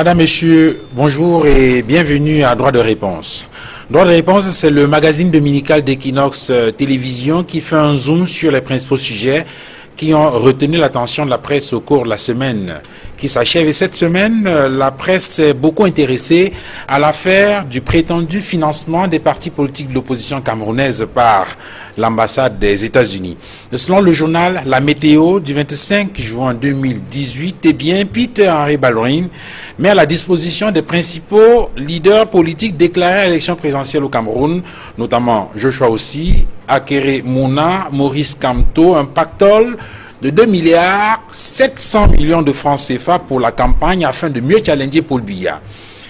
Madame, Monsieur, bonjour et bienvenue à Droit de réponse. Droit de réponse, c'est le magazine dominical d'Equinox euh, Télévision qui fait un zoom sur les principaux sujets qui ont retenu l'attention de la presse au cours de la semaine qui s'achève. Et cette semaine, euh, la presse s'est beaucoup intéressée à l'affaire du prétendu financement des partis politiques de l'opposition camerounaise par l'ambassade des États-Unis. Selon le journal La Météo du 25 juin 2018, eh bien, Peter Henry Ballorin met à la disposition des principaux leaders politiques déclarés à l'élection présidentielle au Cameroun, notamment Joshua aussi, Akere Mouna, Maurice Kamto, un pactole de 2 milliards 700 millions de francs CFA pour la campagne afin de mieux challenger Paul Biya.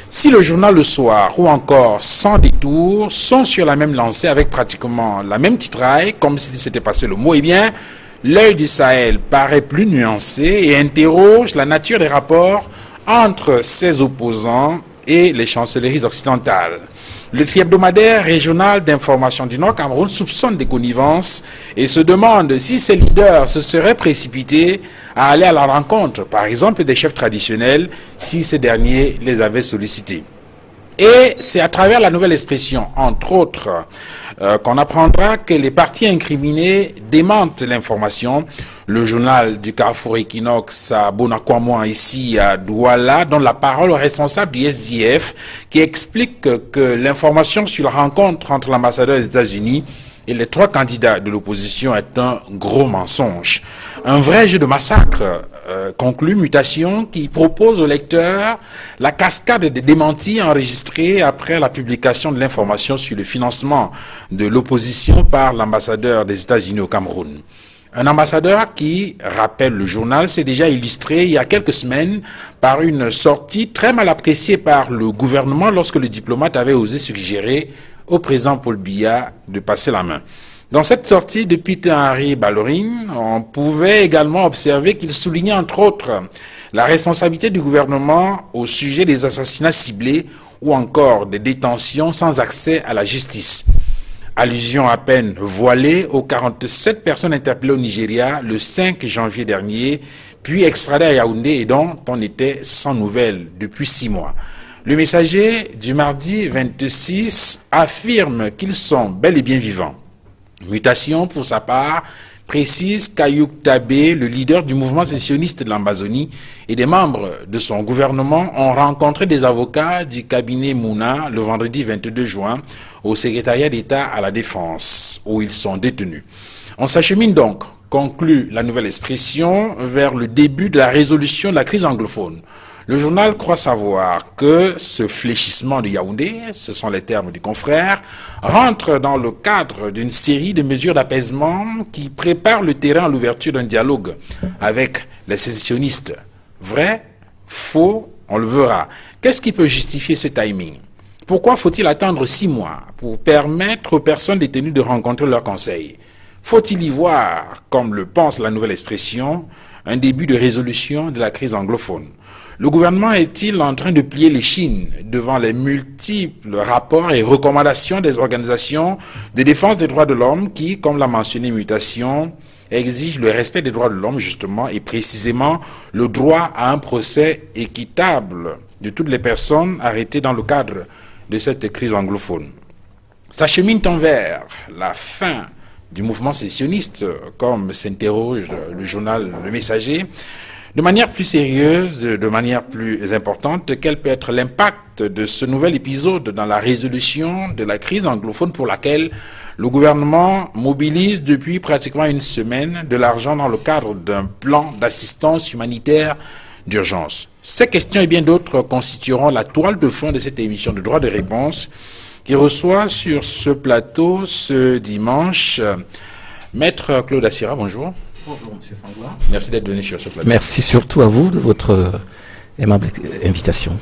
Si le journal Le Soir ou encore Sans détour sont sur la même lancée avec pratiquement la même titraille, comme si c'était passé le mot, eh bien, l'œil du Sahel paraît plus nuancé et interroge la nature des rapports entre ses opposants et les chancelleries occidentales. Le triebdomadaire régional d'information du Nord Cameroun soupçonne des connivences et se demande si ces leaders se seraient précipités à aller à la rencontre, par exemple, des chefs traditionnels, si ces derniers les avaient sollicités. Et c'est à travers la nouvelle expression, entre autres, euh, qu'on apprendra que les partis incriminés démentent l'information. Le journal du Carrefour Equinox à Bonakwamo, ici à Douala, donne la parole au responsable du SDF qui explique que, l'information sur la rencontre entre l'ambassadeur des États-Unis et les trois candidats de l'opposition est un gros mensonge. Un vrai jeu de massacre euh, conclut Mutation qui propose au lecteur la cascade des démentis enregistrés après la publication de l'information sur le financement de l'opposition par l'ambassadeur des États-Unis au Cameroun. Un ambassadeur qui, rappelle le journal, s'est déjà illustré il y a quelques semaines par une sortie très mal appréciée par le gouvernement lorsque le diplomate avait osé suggérer au président Paul Biya de passer la main. Dans cette sortie de Peter Henry Ballorin, on pouvait également observer qu'il soulignait entre autres la responsabilité du gouvernement au sujet des assassinats ciblés ou encore des détentions sans accès à la justice. Allusion à peine voilée aux 47 personnes interpellées au Nigeria le 5 janvier dernier, puis extradées à Yaoundé et dont on était sans nouvelles depuis six mois. Le messager du mardi 26 affirme qu'ils sont bel et bien vivants. Mutation, pour sa part, précise qu'Ayouk Tabé, le leader du mouvement sécessionniste de l'Amazonie, et des membres de son gouvernement ont rencontré des avocats du cabinet Mouna le vendredi 22 juin au secrétariat d'État à la Défense, où ils sont détenus. On s'achemine donc, conclut la nouvelle expression, vers le début de la résolution de la crise anglophone. Le journal croit savoir que ce fléchissement de Yaoundé, ce sont les termes du confrère, rentre dans le cadre d'une série de mesures d'apaisement qui préparent le terrain à l'ouverture d'un dialogue avec les sécessionnistes. Vrai, faux, on le verra. Qu'est-ce qui peut justifier ce timing? Pourquoi faut-il attendre six mois pour permettre aux personnes détenues de rencontrer leur conseil? Faut-il y voir, comme le pense la nouvelle expression, un début de résolution de la crise anglophone? Le gouvernement est-il en train de plier les chines devant les multiples rapports et recommandations des organisations de défense des droits de l'homme qui, comme l'a mentionné Mutation, exigent le respect des droits de l'homme justement et précisément le droit à un procès équitable de toutes les personnes arrêtées dans le cadre de cette crise anglophone? S'achemine-t-on vers la fin du mouvement sécessionniste, comme s'interroge le journal Le Messager de manière plus sérieuse, de manière plus importante, quel peut être l'impact de ce nouvel épisode dans la résolution de la crise anglophone pour laquelle le gouvernement mobilise depuis pratiquement une semaine de l'argent dans le cadre d'un plan d'assistance humanitaire d'urgence? Ces questions et bien d'autres constitueront la toile de fond de cette émission de droit de réponse qui reçoit sur ce plateau ce dimanche Maître Claude Assira, bonjour. Bonjour, Monsieur Fanglois. Merci d'être venu sur ce plateau. Merci surtout à vous de votre euh, aimable invitation.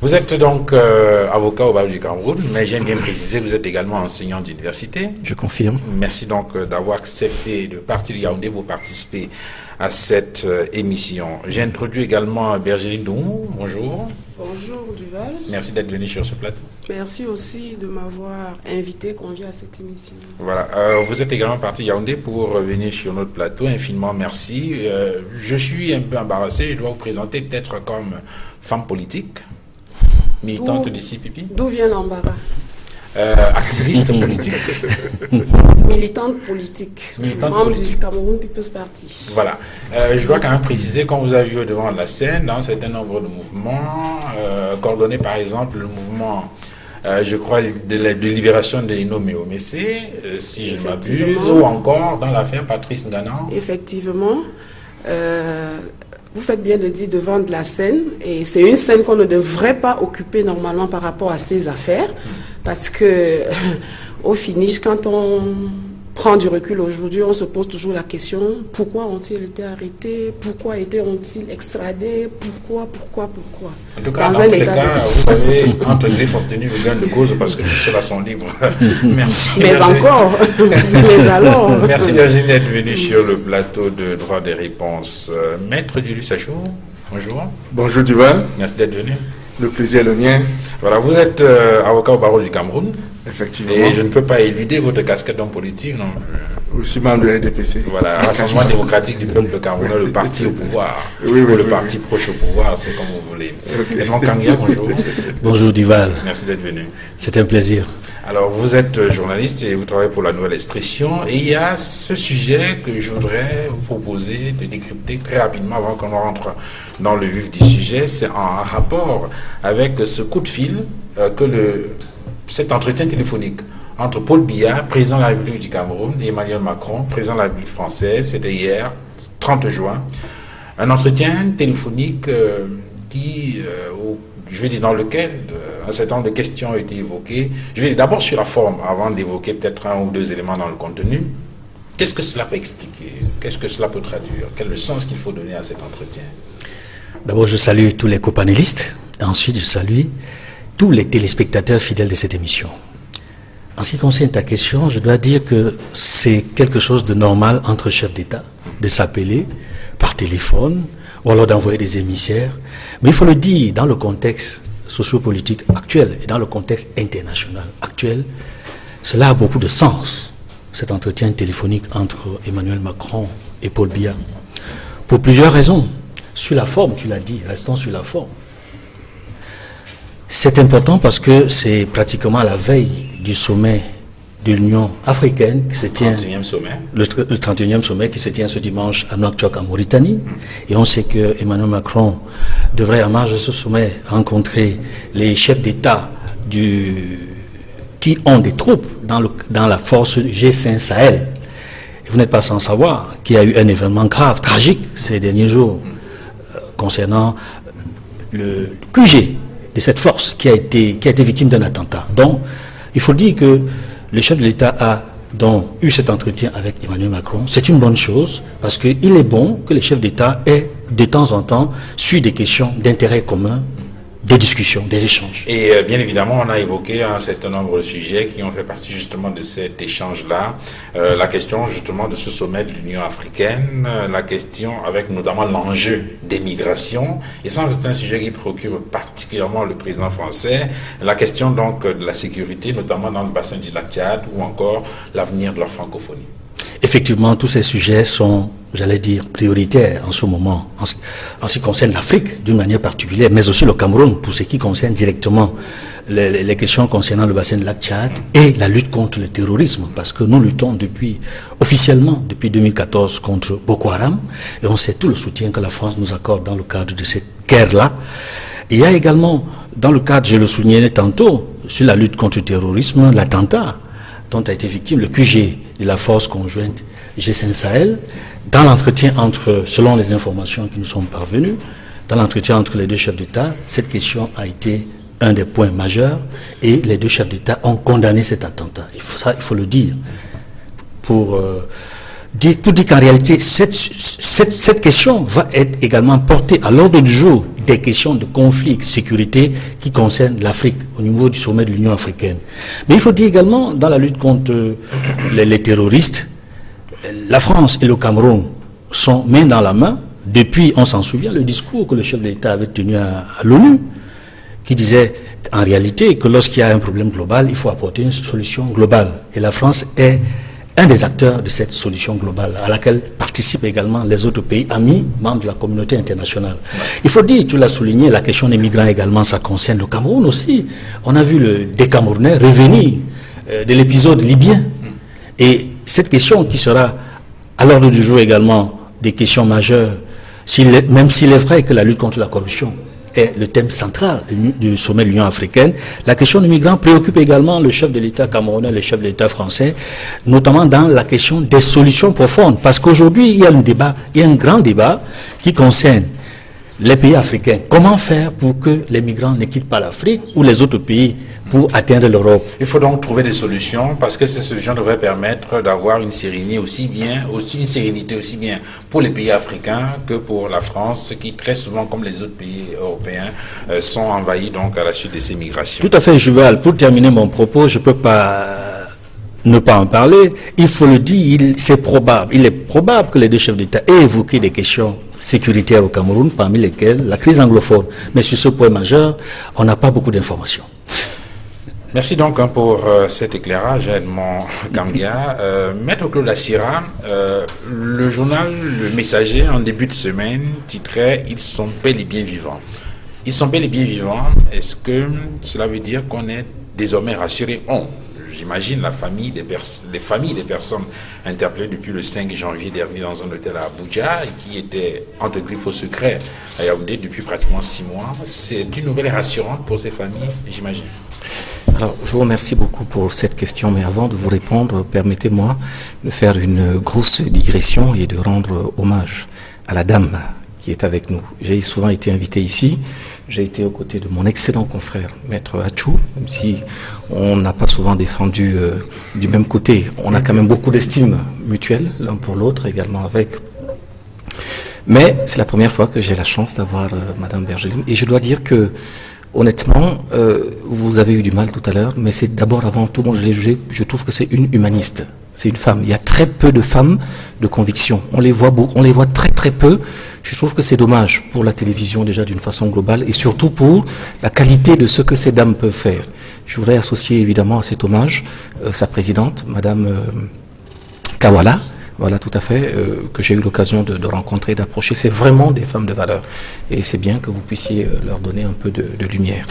Vous êtes donc euh, avocat au barreau du Cameroun, mais j'aime bien préciser, vous êtes également enseignant d'université. Je confirme. Merci donc euh, d'avoir accepté de partir de Yaoundé pour participer à cette émission. J'ai introduit également Bergéline Dou. Bonjour. Bonjour Duval. Merci d'être venu sur ce plateau. Merci aussi de m'avoir invité, convié à cette émission. Voilà. Euh, vous êtes également parti Yaoundé pour revenir sur notre plateau. Infiniment merci. Euh, je suis un peu embarrassé. Je dois vous présenter peut-être comme femme politique, militante du CPP. D'où vient l'embarras? Euh, activiste politique. Militante politique. Militante membre politique. du Cameroun People's Party. Voilà. Euh, je dois quand même préciser, comme vous avez vu devant la scène, dans un certain nombre de mouvements, euh, coordonnés par exemple le mouvement, euh, je crois, de, la, de libération de Innomé Omessé, euh, si je ne m'abuse, ou encore dans l'affaire Patrice Nganan. Effectivement. euh, vous faites bien de dire devant de la scène, et c'est une scène qu'on ne devrait pas occuper normalement par rapport à ces affaires, parce que au finish, quand on prend du recul aujourd'hui, on se pose toujours la question pourquoi ont-ils été arrêtés Pourquoi été- ont-ils extradés Pourquoi, pourquoi, pourquoi? En tout cas, Dans un état cas, de- vous avez entre griffes obtenu le gain de cause parce que ceux-là sont libres. Merci. Mais Virginie. encore, mais alors Merci Virginie d'être venue sur le plateau de droit des réponses. Euh, Maître Dulu Sachou, bonjour. Bonjour Duval, Merci d'être venu. Le plaisir est le mien, Voilà, vous êtes euh, avocat au barreau du Cameroun effectivement. et je ne peux pas éluder votre casquette d'homme politique. Non. Aussi membre de la. Voilà, Rassemblement démocratique du peuple camerounais, le parti au pouvoir, Oui, oui, ou le oui, parti proche au pouvoir, c'est comme vous voulez. Ok. Edmond Kangia, bonjour. Bonjour Duval, Merci d'être venu. c'est un plaisir. Alors, vous êtes journaliste et vous travaillez pour la Nouvelle Expression. Et il y a ce sujet que je voudrais vous proposer de décrypter très rapidement avant qu'on rentre dans le vif du sujet. C'est en rapport avec ce coup de fil euh, que le, cet entretien téléphonique entre Paul Biya, président de la République du Cameroun, et Emmanuel Macron, président de la République française, c'était hier, 30 juin. Un entretien téléphonique euh, qui, euh, au- je vais dire, dans lequel euh, un certain nombre de questions ont été évoquées. Je vais d'abord sur la forme, avant d'évoquer peut-être un ou deux éléments dans le contenu. Qu'est-ce que cela peut expliquer? Qu'est-ce que cela peut traduire? Quel est le sens qu'il faut donner à cet entretien? D'abord, je salue tous les copanélistes. Ensuite, je salue tous les téléspectateurs fidèles de cette émission. En ce qui concerne ta question, je dois dire que c'est quelque chose de normal entre chefs d'État de s'appeler par téléphone ou alors d'envoyer des émissaires. Mais il faut le dire, dans le contexte sociopolitique actuel et dans le contexte international actuel, cela a beaucoup de sens, cet entretien téléphonique entre Emmanuel Macron et Paul Biya. Pour plusieurs raisons. Sur la forme, tu l'as dit, restons sur la forme. C'est important parce que c'est pratiquement la veille du sommet de l'Union africaine qui se tient 31e sommet. le, le 31e sommet qui se tient ce dimanche à Nouakchott en Mauritanie. Et on sait que Emmanuel Macron devrait, à marge de ce sommet, rencontrer les chefs d'État du, qui ont des troupes dans, le, dans la force G5 Sahel. Et vous n'êtes pas sans savoir qu'il y a eu un événement grave, tragique, ces derniers jours, euh, concernant le QG de cette force qui a été, qui a été victime d'un attentat. Donc, il faut dire que le chef de l'État a donc eu cet entretien avec Emmanuel Macron. C'est une bonne chose parce qu'il est bon que les chefs d'État aient de temps en temps su des questions d'intérêt commun, des discussions, des échanges. Et euh, bien évidemment, on a évoqué un certain nombre de sujets qui ont fait partie justement de cet échange-là. Euh, la question justement de ce sommet de l'Union africaine, euh, la question avec notamment l'enjeu des migrations. Et ça, c'est un sujet qui préoccupe particulièrement le président français. La question donc de la sécurité, notamment dans le bassin du lac Tchad ou encore l'avenir de la francophonie. Effectivement, tous ces sujets sont, j'allais dire, prioritaires en ce moment, en ce, qui concerne l'Afrique d'une manière particulière, mais aussi le Cameroun pour ce qui concerne directement les questions concernant le bassin de lac Tchad et la lutte contre le terrorisme, parce que nous luttons depuis, officiellement, depuis 2014 contre Boko Haram, et on sait tout le soutien que la France nous accorde dans le cadre de cette guerre-là. Il y a également, dans le cadre, je le soulignais tantôt, sur la lutte contre le terrorisme, l'attentat dont a été victime le QG de la force conjointe G5 Sahel, dans l'entretien entre, selon les informations qui nous sont parvenues, dans l'entretien entre les deux chefs d'État, cette question a été un des points majeurs et les deux chefs d'État ont condamné cet attentat. Il faut, ça, il faut le dire. Pour, euh, pour dire qu'en réalité, cette, question va être également portée à l'ordre du jour des questions de conflit, de sécurité qui concernent l'Afrique au niveau du sommet de l'Union africaine. Mais il faut dire également, dans la lutte contre euh, les, les terroristes, la France et le Cameroun sont main dans la main. Depuis, on s'en souvient, le discours que le chef de l'État avait tenu à, à l'ONU, qui disait en réalité que lorsqu'il y a un problème global, il faut apporter une solution globale. Et la France est un des acteurs de cette solution globale à laquelle participent également les autres pays amis, membres de la communauté internationale. Il faut dire, tu l'as souligné, la question des migrants également, ça concerne le Cameroun aussi. On a vu le, des revenir euh, de l'épisode libyen. Et cette question qui sera à l'ordre du jour également des questions majeures, même s'il est vrai que la lutte contre la corruption est le thème central du sommet de l'Union africaine. La question des migrants préoccupe également le chef de l'État camerounais, le chef de l'État français, notamment dans la question des solutions profondes. Parce qu'aujourd'hui, il y a un débat, il y a un grand débat qui concerne les pays africains. Comment faire pour que les migrants ne quittent pas l'Afrique ou les autres pays pour atteindre l'Europe? Il faut donc trouver des solutions parce que ces solutions devraient permettre d'avoir une sérénité aussi bien, aussi une sérénité aussi bien pour les pays africains que pour la France, qui très souvent, comme les autres pays européens, euh, sont envahis donc à la suite de ces migrations. Tout à fait, Juval. Pour terminer mon propos, je ne peux pas ne pas en parler. Il faut le dire, c'est probable, il est probable que les deux chefs d'État aient évoqué des questions sécuritaires au Cameroun, parmi lesquelles la crise anglophone. Mais sur ce point majeur, on n'a pas beaucoup d'informations. Merci donc hein, pour euh, cet éclairage, Edmond Gangia. Euh, Maître Claude Assira, euh, le journal Le Messager, en début de semaine, titrait Ils sont bel et bien vivants. Ils sont bel et bien vivants. Est-ce que cela veut dire qu'on est désormais rassuré On, j'imagine, la famille les familles des personnes interpellées depuis le 5 janvier dernier dans un hôtel à Abuja et qui étaient entre griffes au secret à Yaoundé depuis pratiquement six mois. C'est une nouvelle rassurante pour ces familles, j'imagine. Alors, je vous remercie beaucoup pour cette question, mais avant de vous répondre, permettez-moi de faire une grosse digression et de rendre hommage à la dame qui est avec nous. J'ai souvent été invité ici. J'ai été aux côtés de mon excellent confrère, Maître Hachou, même si on n'a pas souvent défendu euh, du même côté. On a quand même beaucoup d'estime mutuelle l'un pour l'autre, également avec. Mais c'est la première fois que j'ai la chance d'avoir euh, Madame Bergeline. Et je dois dire que, honnêtement, euh, vous avez eu du mal tout à l'heure, mais c'est d'abord, avant tout, je l'ai jugé, je trouve que c'est une humaniste. C'est une femme. Il y a très peu de femmes de conviction. On les voit beaucoup, on les voit très très peu. Je trouve que c'est dommage pour la télévision déjà d'une façon globale et surtout pour la qualité de ce que ces dames peuvent faire. Je voudrais associer évidemment à cet hommage euh, sa présidente, Madame euh, Kawala, voilà, tout à fait, euh, que j'ai eu l'occasion de, rencontrer, d'approcher. C'est vraiment des femmes de valeur. Et c'est bien que vous puissiez euh, leur donner un peu de, lumière.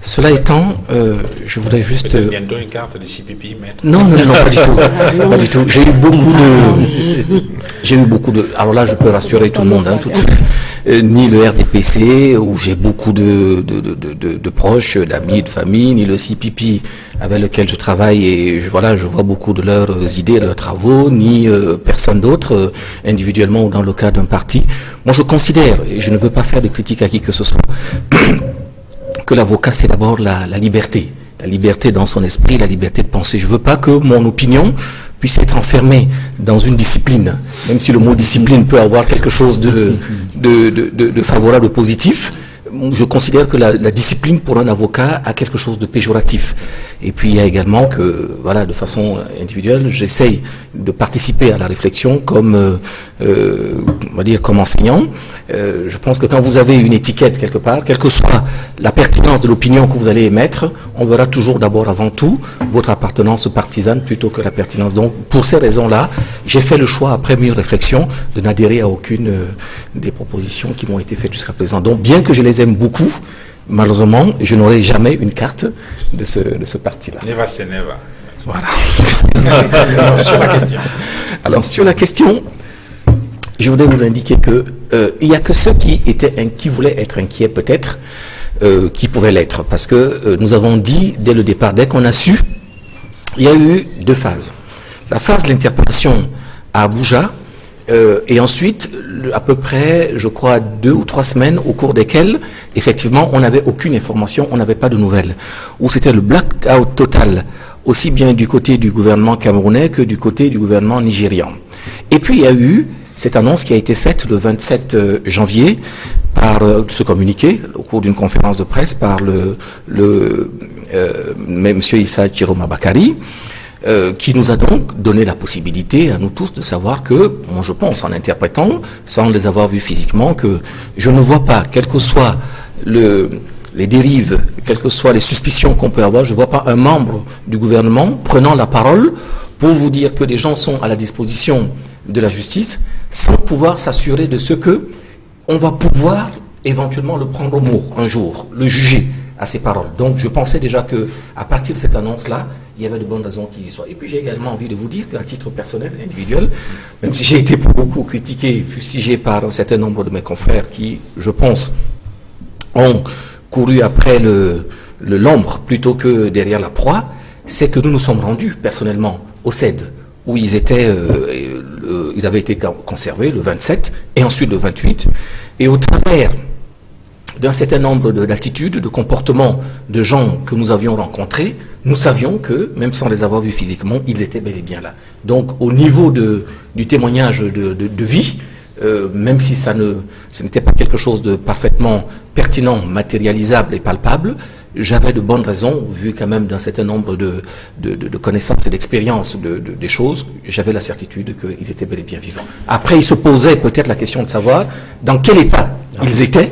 Cela étant, euh, je voudrais juste... bientôt une carte de CPP, maître. Non, non, non, pas du tout. pas du tout. J'ai eu beaucoup de... J'ai eu beaucoup de... Alors là, je peux rassurer tout le monde, hein, tout de suite. Euh, ni le RDPC, où j'ai beaucoup de, de, proches, d'amis, de famille, ni le CPP avec lequel je travaille et je, voilà, je vois beaucoup de leurs idées, de leurs travaux, ni euh, personne d'autre, euh, individuellement ou dans le cas d'un parti. Moi, je considère, et je ne veux pas faire de critique à qui que ce soit, que l'avocat, c'est d'abord la, la liberté. La liberté dans son esprit, la liberté de penser. Je ne veux pas que mon opinion puisse être enfermé dans une discipline, même si le mot discipline peut avoir quelque chose de, de, de, de favorable ou positif, je considère que la, discipline pour un avocat a quelque chose de péjoratif. Et puis il y a également que, voilà, de façon individuelle, j'essaye de participer à la réflexion comme, euh, euh, on va dire, comme enseignant. Euh, je pense que quand vous avez une étiquette quelque part, quelle que soit la pertinence de l'opinion que vous allez émettre, on verra toujours d'abord, avant tout, votre appartenance partisane plutôt que la pertinence. Donc, pour ces raisons-là, j'ai fait le choix, après mûre réflexion, de n'adhérer à aucune des propositions qui m'ont été faites jusqu'à présent. Donc, bien que je les aime beaucoup, malheureusement, je n'aurai jamais une carte de ce, de ce parti-là. Neva, c'est Neva. Voilà. Alors, sur la question. Alors, sur la question, je voudrais vous indiquer que euh, il n'y a que ceux qui étaient qui voulaient être inquiets peut-être, euh, qui pouvaient l'être, parce que euh, nous avons dit dès le départ, dès qu'on a su, il y a eu deux phases. La phase de l'interpellation à Abuja, euh, et ensuite, à peu près, je crois, deux ou trois semaines au cours desquelles, effectivement, on n'avait aucune information, on n'avait pas de nouvelles. Où c'était le blackout total, aussi bien du côté du gouvernement camerounais que du côté du gouvernement nigérian. Et puis, il y a eu cette annonce qui a été faite le 27 euh, janvier par euh, ce communiqué au cours d'une conférence de presse par le, le euh, Monsieur Issa Jiroma Bakari, euh, qui nous a donc donné la possibilité à nous tous de savoir que, je pense en interprétant, sans les avoir vus physiquement, que je ne vois pas, quelles que soient les dérives, quelles que soient les suspicions qu'on peut avoir, je ne vois pas un membre du gouvernement prenant la parole pour vous dire que les gens sont à la disposition de la justice sans pouvoir s'assurer de ce que on va pouvoir éventuellement le prendre au mot un jour, le juger à ses paroles. Donc je pensais déjà que à partir de cette annonce-là, il y avait de bonnes raisons qu'il y soit. Et puis j'ai également envie de vous dire qu'à titre personnel, individuel, même si j'ai été beaucoup critiqué, fustigé par un certain nombre de mes confrères qui, je pense, ont couru après le l'ombre plutôt que derrière la proie, c'est que nous nous sommes rendus personnellement au CED, où ils étaient, euh, ils avaient été conservés le 27 et ensuite le 28, et au travers d'un certain nombre d'attitudes, de, comportements de gens que nous avions rencontrés, nous savions que, même sans les avoir vus physiquement, ils étaient bel et bien là. Donc, au niveau du témoignage de, vie, euh, même si ça ce n'était pas quelque chose de parfaitement pertinent, matérialisable et palpable, j'avais de bonnes raisons, vu quand même d'un certain nombre de, de, de, connaissances et d'expériences de, des choses, j'avais la certitude qu'ils étaient bel et bien vivants. Après, il se posait peut-être la question de savoir dans quel état ils étaient,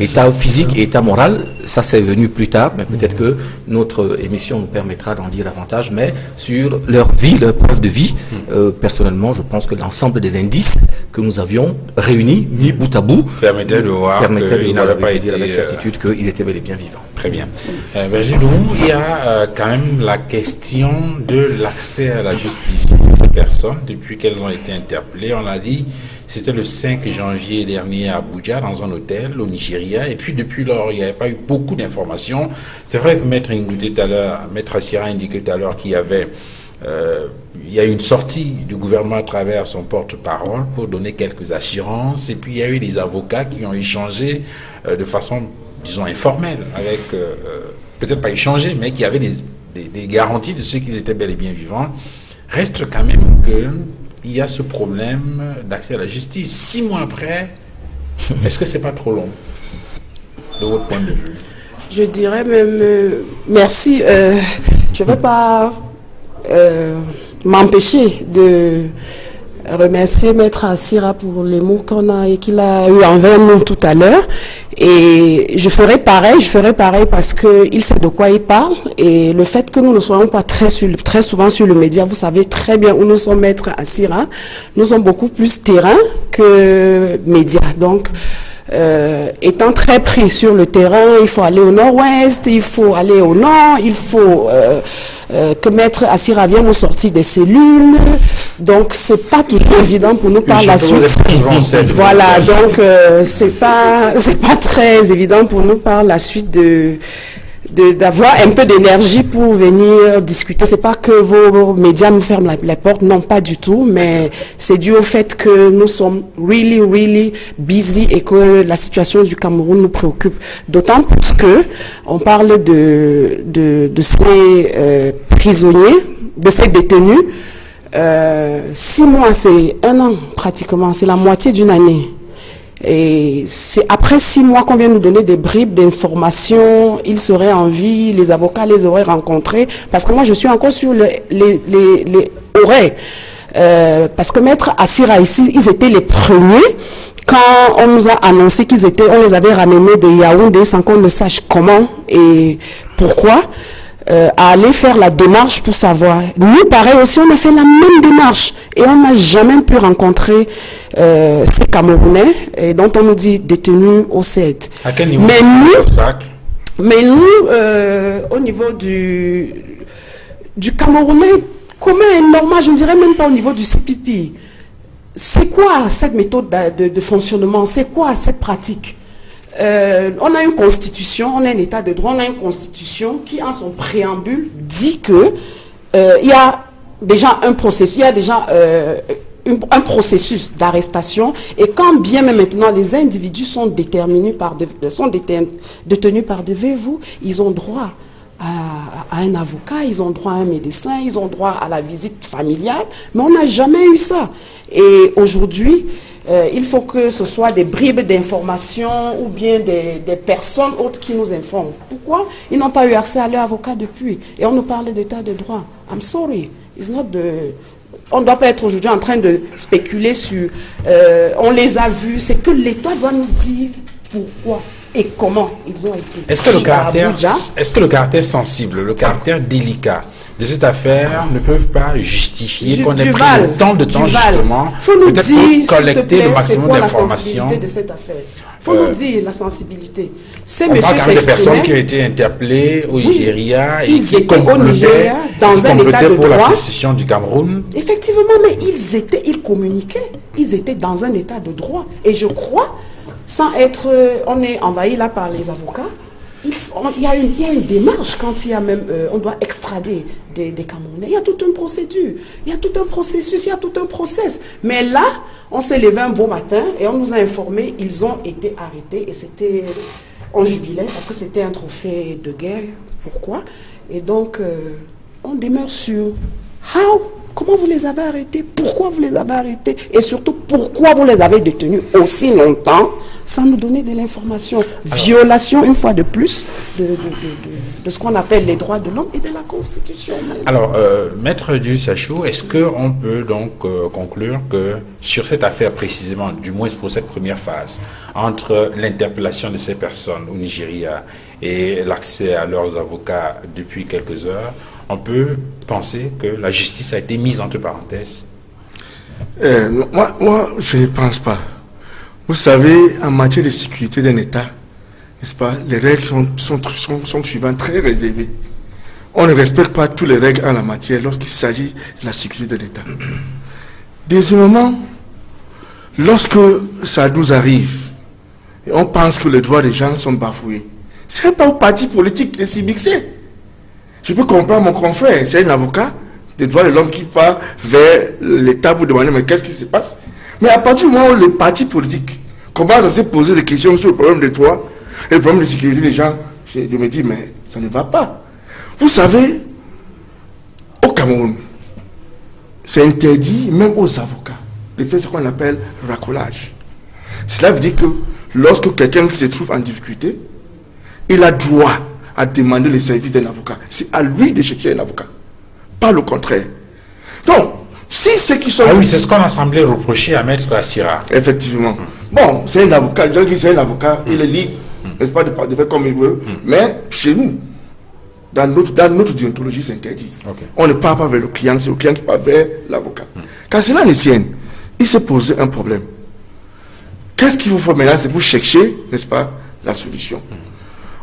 état physique et état moral, ça c'est venu plus tard, mais peut-être que notre émission nous permettra d'en dire davantage, mais sur leur vie, leur preuve de vie, euh, personnellement, je pense que l'ensemble des indices que nous avions réunis, mis bout à bout, permettait de voir qu'ils n'avaient pas été avec certitude qu'ils étaient bel et bien vivants. Très bien. Euh, il y a euh, quand même la question de l'accès à la justice de ces personnes depuis qu'elles ont été interpellées. On l'a dit, c'était le 5 janvier dernier à Abuja, dans un hôtel au Nigeria. Et puis depuis lors, il n'y avait pas eu beaucoup d'informations. C'est vrai que Maître tout à l'heure, Maître Assira indiquait tout à l'heure qu'il y avait euh, il y a eu une sortie du gouvernement à travers son porte-parole pour donner quelques assurances. Et puis il y a eu des avocats qui ont échangé de façon disons, informels, avec, euh, euh, peut-être pas échangés, mais qui avaient des, des, garanties de ceux qui étaient bel et bien vivants, reste quand même qu'il y a ce problème d'accès à la justice. Six mois après, est-ce que c'est pas trop long, de votre point de vue? Je dirais même, euh, merci, je ne vais pas m'empêcher de remercier Maître Assira pour les mots qu'on a et qu'il a eu envers nous tout à l'heure. Et je ferai pareil, je ferai pareil parce qu'il sait de quoi il parle. Et le fait que nous ne soyons pas très, souvent sur le média, vous savez très bien où nous sommes Maître Assira, nous sommes beaucoup plus terrain que média. Donc, euh, étant très pris sur le terrain, il faut aller au nord-ouest, il faut aller au nord, il faut euh, euh, que Maître Assira vienne nous sortir des cellules. Donc c'est pas toujours évident pour nous par la suite. Voilà, donc c'est pas c'est pas très évident pour nous par la suite de d'avoir un peu d'énergie pour venir discuter. C'est pas que vos médias nous ferment la, porte, non pas du tout, mais c'est dû au fait que nous sommes really, really busy et que la situation du Cameroun nous préoccupe. D'autant plus que on parle de, de, de ces euh, prisonniers, de ces détenus. Euh, six mois, c'est un an pratiquement, c'est la moitié d'une année. Et c'est après six mois qu'on vient nous donner des bribes d'informations. Ils seraient en vie, les avocats les auraient rencontrés. Parce que moi, je suis encore sur les, les, les, euh, parce que Maître Assira ici, ils étaient les premiers. Quand on nous a annoncé qu'ils étaient, on les avait ramenés de Yaoundé sans qu'on ne sache comment et pourquoi. Euh, à aller faire la démarche pour savoir. Nous, pareil aussi, on a fait la même démarche et on n'a jamais pu rencontrer euh, ces Camerounais et dont on nous dit détenus au CED. À quel niveau Mais nous, mais nous euh, au niveau du, du Camerounais commun et normal, je ne dirais même pas au niveau du CPP. C'est quoi cette méthode de fonctionnement? C'est quoi cette pratique? Euh, on a une constitution, on a un état de droit, on a une constitution qui, en son préambule, dit que euh, il y a déjà un processus, il y a déjà euh, un processus d'arrestation et quand bien même maintenant les individus sont déterminés par sont détenus par devez vous, ils ont droit à, à, un avocat, ils ont droit à un médecin, ils ont droit à la visite familiale, mais on n'a jamais eu ça. Et aujourd'hui, euh, il faut que ce soit des bribes d'informations ou bien des, personnes autres qui nous informent. Pourquoi Ils n'ont pas eu accès à leur avocat depuis. Et on nous parle d'état de droit? I'm sorry. It's not the... On ne doit pas être aujourd'hui en train de spéculer sur... Euh, on les a vus. C'est que l'État doit nous dire pourquoi. et comment ils ont été. Est-ce que, le caractère, Abuja. est-ce que le caractère sensible, le caractère délicat de cette affaire ne peuvent pas justifier qu'on ait pris autant de temps Duval, justement faut nous peut-être dire, pour collecter plaît, le maximum la d'informations sensibilité de cette affaire? Faut Euh, nous dire la sensibilité. Ces messieurs parle quand même de personnes qui ont s'exprimaient, été interpellées au Oui. Nigeria et Ils qui étaient au Nigeria, dans un état de pour la droit. sécession du Cameroun. effectivement, mais ils étaient, ils communiquaient, ils étaient dans un état de droit. Et je crois, sans être, euh, on est envahi là par les avocats, il y, a une, démarche quand il y a même, euh, on doit extrader des, des Camerounais. Il y a toute une procédure, il y a tout un processus, il y a tout un process. Mais là, on s'est levé un beau matin et on nous a informé, ils ont été arrêtés et c'était, on jubilait parce que c'était un trophée de guerre. Pourquoi? Et donc, euh, on demeure sur how, comment vous les avez arrêtés, pourquoi vous les avez arrêtés? Et surtout pourquoi vous les avez détenus aussi longtemps? Sans nous donner de l'information. Violation, une fois de plus, de, de- de- de- de ce qu'on appelle les droits de l'homme et de la Constitution. même. Alors, euh, Maître Dussachou, est-ce qu'on peut donc euh, conclure que sur cette affaire précisément, du moins pour cette première phase, entre l'interpellation de ces personnes au Nigeria et l'accès à leurs avocats depuis quelques heures, on peut penser que la justice a été mise entre parenthèses Euh, moi, je ne pense pas. Vous savez, en matière de sécurité d'un État, n'est-ce pas, les règles sont, sont suivantes très réservées. On ne respecte pas toutes les règles en la matière lorsqu'il s'agit de la sécurité de l'État. Deuxièmement, lorsque ça nous arrive, et on pense que les droits des gens sont bafoués, ce n'est pas au parti politique de s'y mixer. Je peux comprendre mon confrère, c'est un avocat des droits de l'homme qui part vers l'État pour demander mais qu'est-ce qui se passe? Mais à partir du moment où le parti politique commence à se poser des questions sur le problème des droits et le problème de sécurité des gens, je, je me dis mais ça ne va pas. Vous savez, au Cameroun, c'est interdit même aux avocats de faire ce qu'on appelle racolage. Cela veut dire que lorsque quelqu'un se trouve en difficulté, il a droit à demander le service d'un avocat. C'est à lui de chercher un avocat, pas le contraire. Donc, si ceux qui sont... Ah oui, c'est ce qu'on a semblé reprocher à Maître Assira. Effectivement. Bon, c'est un avocat, je dis c'est un avocat, il est libre, n'est-ce pas, de, de faire comme il veut. Mais chez nous, dans notre, dans notre déontologie, c'est interdit. On ne part pas vers le client, c'est le client qui part vers l'avocat. Quand cela ne tienne, il s'est posé un problème. Qu'est-ce qu'il vous faut maintenant? C'est pour chercher, n'est-ce pas, la solution.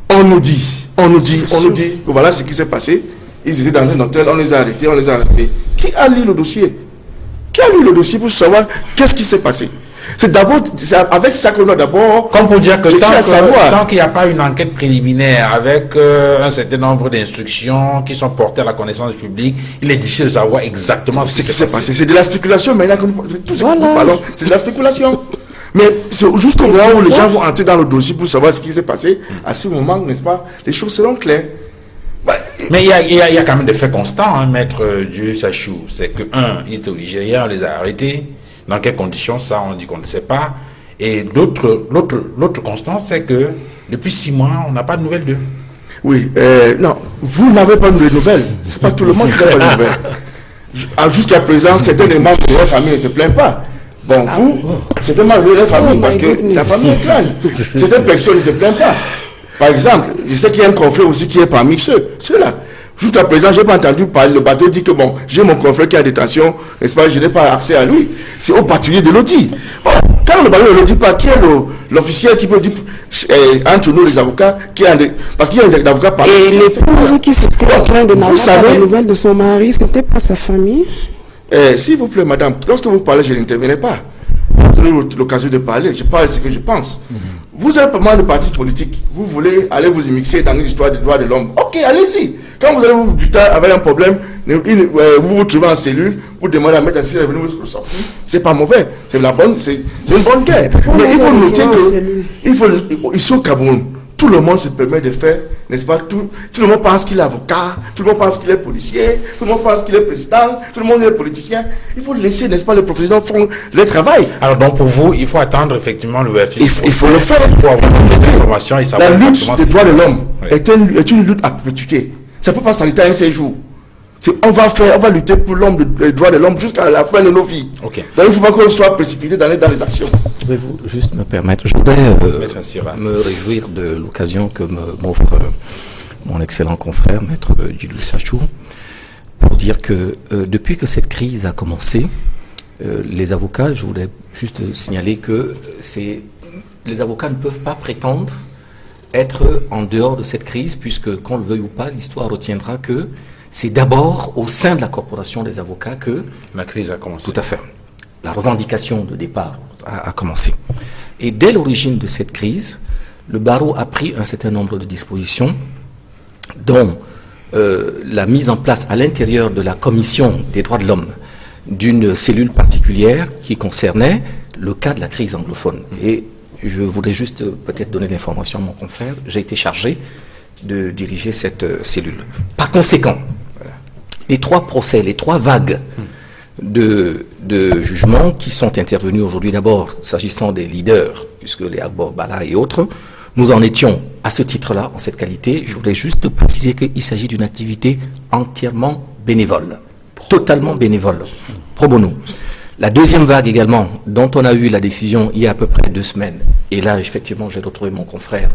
On nous dit, on nous dit, on nous dit, que voilà ce qui s'est passé. Ils étaient dans un hôtel, on les a arrêtés, on les a arrêtés. Qui a lu le dossier? Qui a lu le dossier pour savoir qu'est-ce qui s'est passé? C'est d'abord, avec ça qu'on doit d'abord. Comme pour dire que tant que- qu'il n'y a pas une enquête préliminaire avec euh, un certain nombre d'instructions qui sont portées à la connaissance public, il est difficile de savoir exactement ce ce qui s'est passé. C'est de la spéculation maintenant que nous, tout ce que Voilà. nous parlons, c'est de la spéculation. Mais c'est jusqu'au moment où les gens vont entrer dans le dossier pour savoir ce qui s'est passé, à ce moment, n'est-ce pas, les choses seront claires. Bah, Mais il y a, il y a- il y a quand même des faits constants, hein, maître euh, Dieu Sachou. C'est que, un, ils étaient au Nigeria, on les a arrêtés. Dans quelles conditions, ça, on dit qu'on ne sait pas. Et l'autre, constant, c'est que depuis six mois, on n'a pas de nouvelles d'eux. Oui, euh, non, vous n'avez pas de nouvelles. C'est pas tout le monde qui n'a pas de nouvelles. Ah, Jusqu'à présent, certains des membres de leur famille ne se plaignent pas. Bon, vous, certains membres de leur famille, Oh parce que goodness. la famille est grande. Certaines personnes ne se plaignent pas. Par exemple, je sais qu'il y a un confrère aussi qui est parmi ceux, ceux-là. Jusqu'à présent, je n'ai pas entendu parler. Le bateau dit que bon, j'ai mon confrère qui est en détention, n'est-ce pas, je n'ai pas accès à lui. C'est au patrouiller de l'OTI. Bon, quand le bateau ne le dit pas, qui est l'officier qui peut dire, euh, entre nous les avocats, qui est en dé- parce qu'il y a un avocat parmi Et l'épouse qui s'était en train de Vous n'avoir pas savez- de nouvelles de son mari, c'était pas sa famille? Eh, S'il vous plaît, madame, lorsque vous parlez, je n'intervenais pas. Vous avez l'occasion de parler, je parle ce que je pense. Vous avez pas mal de partis politiques, vous voulez aller vous mixer dans une histoire des droits de l'homme. Ok, allez-y. Quand vous allez vous buter avec un problème, vous vous trouvez en cellule, vous demandez à mettre un cellule, venir vous sortir, c'est pas mauvais. C'est la bonne, c'est une bonne guerre. Mais il faut noter que, il faut, ici au Cameroun, tout le monde se permet de faire, n'est-ce pas? Tout, tout le monde pense qu'il est avocat, tout le monde pense qu'il est policier, tout le monde pense qu'il est président, tout le monde est politicien. Il faut laisser, n'est-ce pas, les professionnels font leur travail. Alors donc pour vous, il faut attendre effectivement l'ouverture. Il il faut le faire. Pour avoir des informations et savoir La lutte des droits de l'homme Oui. est, une- est une lutte à perpétuité. Ça ne peut pas s'arrêter à un seul jour. C'est- On va faire, on va lutter pour l'homme, les droits de l'homme jusqu'à la fin de nos vies. Donc il ne faut pas qu'on soit précipité dans les, dans les actions. Pouvez-vous juste me permettre Je voudrais euh, me réjouir de l'occasion que m'offre euh, mon excellent confrère, Maître Gilou Sachou, pour dire que euh, depuis que cette crise a commencé, les avocats, je voudrais juste signaler que les avocats ne peuvent pas prétendre être en dehors de cette crise, puisque, qu'on le veuille ou pas, l'histoire retiendra que c'est d'abord au sein de la corporation des avocats que la crise a commencé. Tout à fait. La revendication de départ a, commencé. Et dès l'origine de cette crise, le barreau a pris un certain nombre de dispositions, dont euh, la mise en place à l'intérieur de la commission des droits de l'homme d'une cellule particulière qui concernait le cas de la crise anglophone. Et je voudrais juste euh, peut-être donner l'information à mon confrère. J'ai été chargé de diriger cette euh, cellule. Par conséquent, les trois procès, les trois vagues de, de jugements qui sont intervenus aujourd'hui d'abord s'agissant des leaders, puisque les Agbor Bala et autres, nous en étions à ce titre-là, en cette qualité. Je voudrais juste préciser qu'il s'agit d'une activité entièrement bénévole, totalement bénévole, pro bono. La deuxième vague également, dont on a eu la décision il y a à peu près deux semaines, et là effectivement j'ai retrouvé mon confrère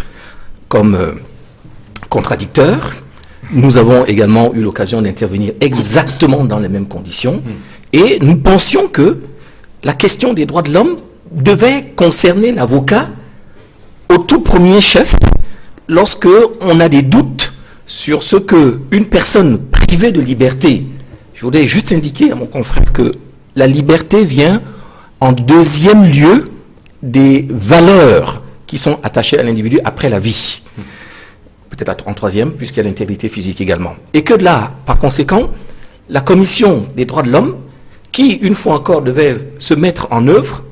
comme euh, contradicteur, nous avons également eu l'occasion d'intervenir exactement dans les mêmes conditions. Et nous pensions que la question des droits de l'homme devait concerner l'avocat au tout premier chef lorsque on a des doutes sur ce que une personne privée de liberté, je voudrais juste indiquer à mon confrère que la liberté vient en deuxième lieu des valeurs qui sont attachées à l'individu après la vie peut-être en troisième, puisqu'il y a l'intégrité physique également. Et que là, par conséquent, la Commission des droits de l'homme, qui, une fois encore, devait se mettre en œuvre,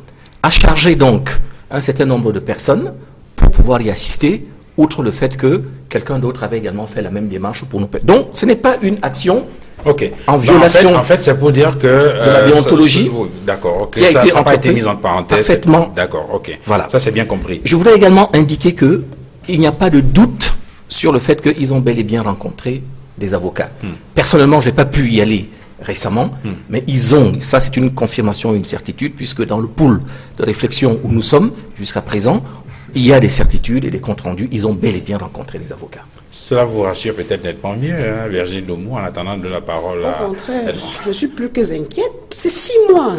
a chargé donc un certain nombre de personnes pour pouvoir y assister, outre le fait que quelqu'un d'autre avait également fait la même démarche pour nous. Donc, ce n'est pas une action Ok. En violation. En fait, c'est pour dire que de la euh, déontologie. D'accord. Ok. Ça n'a pas été mis en parenthèse. Parfaitement. D'accord. Ok. Voilà. Ça c'est bien compris. Je voudrais également indiquer que il n'y a pas de doute sur le fait qu'ils ont bel et bien rencontré des avocats. Hmm. Personnellement, je n'ai pas pu y aller récemment, hmm. mais ils ont, ça c'est une confirmation, une certitude, puisque dans le pool de réflexion où nous sommes jusqu'à présent, il y a des certitudes et des comptes rendus, ils ont bel et bien rencontré des avocats. Cela vous rassure peut-être nettement mieux, hein, Virginie Domou, en attendant de la parole Au contraire, je suis plus que inquiète. C'est six mois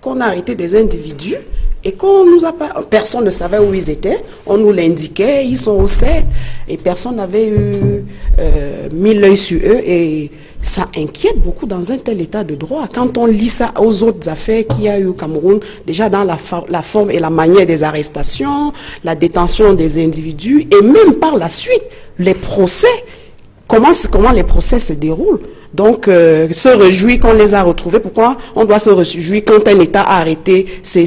qu'on a arrêté des individus et qu'on nous a personne ne savait où ils étaient, on nous l'indiquait, ils sont au CED, et personne n'avait eu euh, mis l'œil sur eux, et ça inquiète beaucoup dans un tel état de droit. Quand on lit ça aux autres affaires qu'il y a eu au Cameroun, déjà dans la forme et la manière des arrestations, la détention des individus, et même par la suite, les procès, comment, les procès se déroulent? Donc, euh, se réjouir qu'on les a retrouvés. Pourquoi on doit se réjouir quand un État a arrêté ses,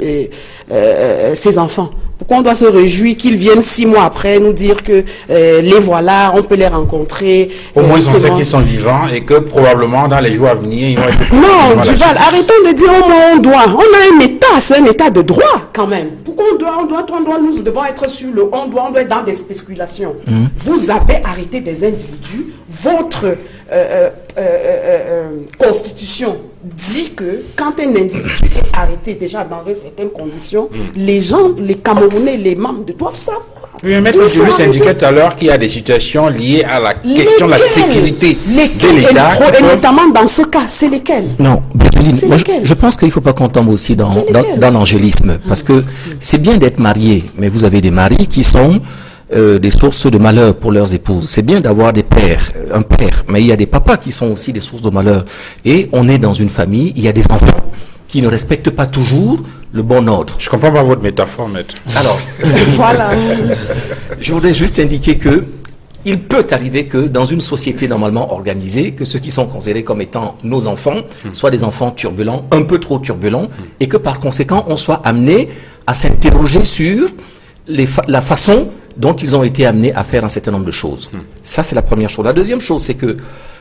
euh, euh, enfants? Pourquoi on doit se réjouir qu'ils viennent six mois après nous dire que les voilà, on peut les rencontrer Au moins, on sait qu'ils sont vivants et que probablement dans les jours à venir, ils vont être... Non, Duval, arrêtons de dire au moins on doit. On a un État, c'est un État de droit quand même. Pourquoi on doit, on doit, on doit, nous devons être sur le on doit, on doit être dans des spéculations. Mmh. Vous avez arrêté des individus, votre euh, euh, euh, constitution dit que quand un individu est arrêté déjà dans une certaine condition, les gens, les Camerounais, les membres doivent savoir. Oui, mais Maître Julius indiquait tout à l'heure qu'il y a des situations liées à la question de la sécurité lesquelles, de l'État. Et, notamment dans ce cas, c'est lesquels Non, je, pense qu'il ne faut pas qu'on tombe aussi dans, dans, l'angélisme. Parce que c'est bien d'être marié, mais vous avez des maris qui sont euh, des sources de malheur pour leurs épouses. C'est bien d'avoir des pères, euh, un père, mais il y a des papas qui sont aussi des sources de malheur. Et on est dans une famille, il y a des enfants qui ne respectent pas toujours le bon ordre. Je comprends pas votre métaphore, maître. Alors, voilà. Je voudrais juste indiquer que il peut arriver que dans une société normalement organisée, que ceux qui sont considérés comme étant nos enfants hmm. soient des enfants turbulents, un peu trop turbulents, et que par conséquent on soit amené à s'interroger sur la façon dont ils ont été amenés à faire un certain nombre de choses. Hmm. Ça, c'est la première chose. La deuxième chose, c'est que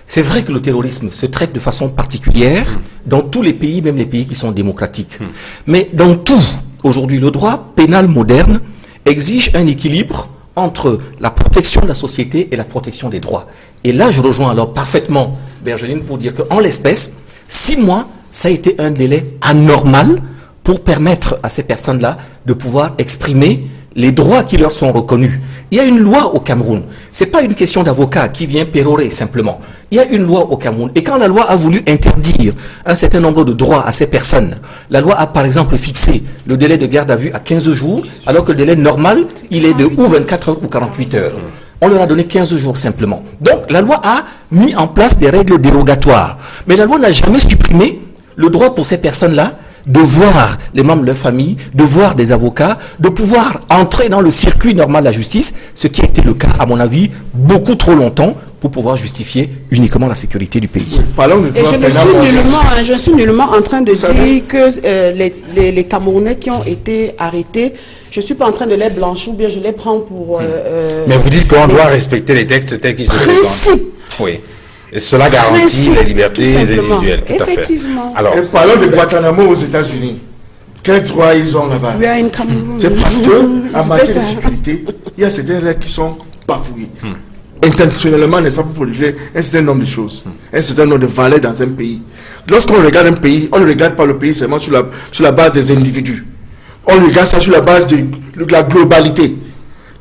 c'est vrai que le terrorisme se traite de façon particulière hmm. dans tous les pays, même les pays qui sont démocratiques. Hmm. Mais dans tout, aujourd'hui, le droit pénal moderne exige un équilibre entre la protection de la société et la protection des droits. Et là, je rejoins alors parfaitement Bergeline pour dire qu'en l'espèce, six mois, ça a été un délai anormal pour permettre à ces personnes-là de pouvoir exprimer les droits qui leur sont reconnus. Il y a une loi au Cameroun. Ce n'est pas une question d'avocat qui vient pérorer simplement. Il y a une loi au Cameroun. Et quand la loi a voulu interdire un certain nombre de droits à ces personnes, la loi a par exemple fixé le délai de garde à vue à 15 jours, alors que le délai normal, il est de ou 24 heures ou 48 heures. On leur a donné 15 jours simplement. Donc la loi a mis en place des règles dérogatoires. Mais la loi n'a jamais supprimé le droit pour ces personnes-là de voir les membres de leur famille, de voir des avocats, de pouvoir entrer dans le circuit normal de la justice, ce qui a été le cas, à mon avis, beaucoup trop longtemps pour pouvoir justifier uniquement la sécurité du pays. Et je ne, suis nullement, hein, je suis nullement en train de dire que euh, les, les, Camerounais qui ont été arrêtés, je ne suis pas en train de les blanchir ou bien je les prends pour... Euh, euh, Mais vous dites qu'on doit respecter les textes tels qu'ils se présentent. Oui. Et cela garantit les libertés individuelles. Tout Effectivement. À fait. Alors, Et parlons de Guantanamo aux États-Unis. Quels droits ils ont là-bas? C'est parce que, en matière de sécurité, il y a certaines règles qui sont bafouées. Hmm. Intentionnellement, n'est-ce pas, pour protéger un certain nombre de choses, un certain nombre de valeurs dans un pays. Lorsqu'on regarde un pays, on ne regarde pas le pays seulement sur la, sur la base des individus. On regarde ça sur la base de la globalité.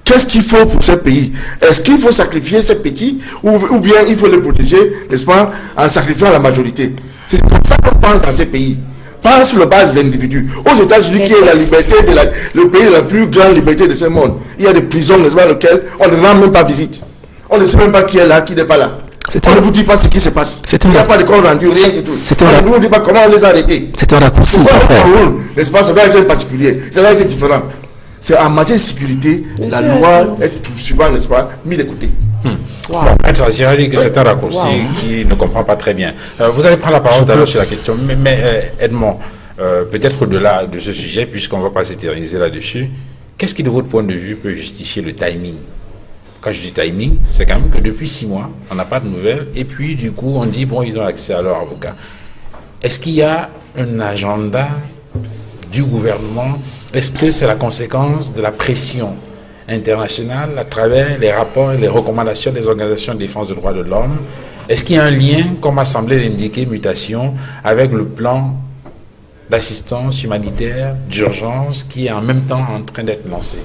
Qu'est-ce qu'il faut pour ce pays? Est-ce qu'il faut sacrifier ces petits ou, bien il faut les protéger, n'est-ce pas, en sacrifiant la majorité? C'est comme ça qu'on pense dans ces pays. Pas sur la base des individus. Aux États-Unis, qui est la liberté, de la, le pays de la plus grande liberté de ce monde, il y a des prisons, n'est-ce pas, lesquelles on ne rend même pas visite. On ne sait même pas qui est là, qui n'est pas là. On ne vous dit pas ce qui se passe. Il n'y a pas de corps rendu, rien du tout. On ne vous dit pas comment on les a arrêtés. C'est un raccourci. N'est-ce pas Ça va être particulier. Ça va être différent c'est en matière de sécurité, la loi est tout souvent, n'est-ce pas, mise de côté. Hmm. Wow. dit que c'est un raccourci qui ne comprend pas très bien. Euh, vous allez prendre la parole tout sur la question, mais, euh, Edmond, euh, peut-être au-delà de ce sujet, puisqu'on ne va pas s'éterniser là-dessus, qu'est-ce qui, de votre point de vue, peut justifier le timing? Quand je dis timing, c'est quand même que depuis six mois, on n'a pas de nouvelles, et puis du coup, on dit, bon, ils ont accès à leur avocat. Est-ce qu'il y a un agenda du gouvernement est-ce que c'est la conséquence de la pression internationale à travers les rapports et les recommandations des organisations de défense des droits de l'homme? Est-ce qu'il y a un lien, comme m'a semblé l'indiquer Mutation, avec le plan d'assistance humanitaire d'urgence qui est en même temps en train d'être lancé?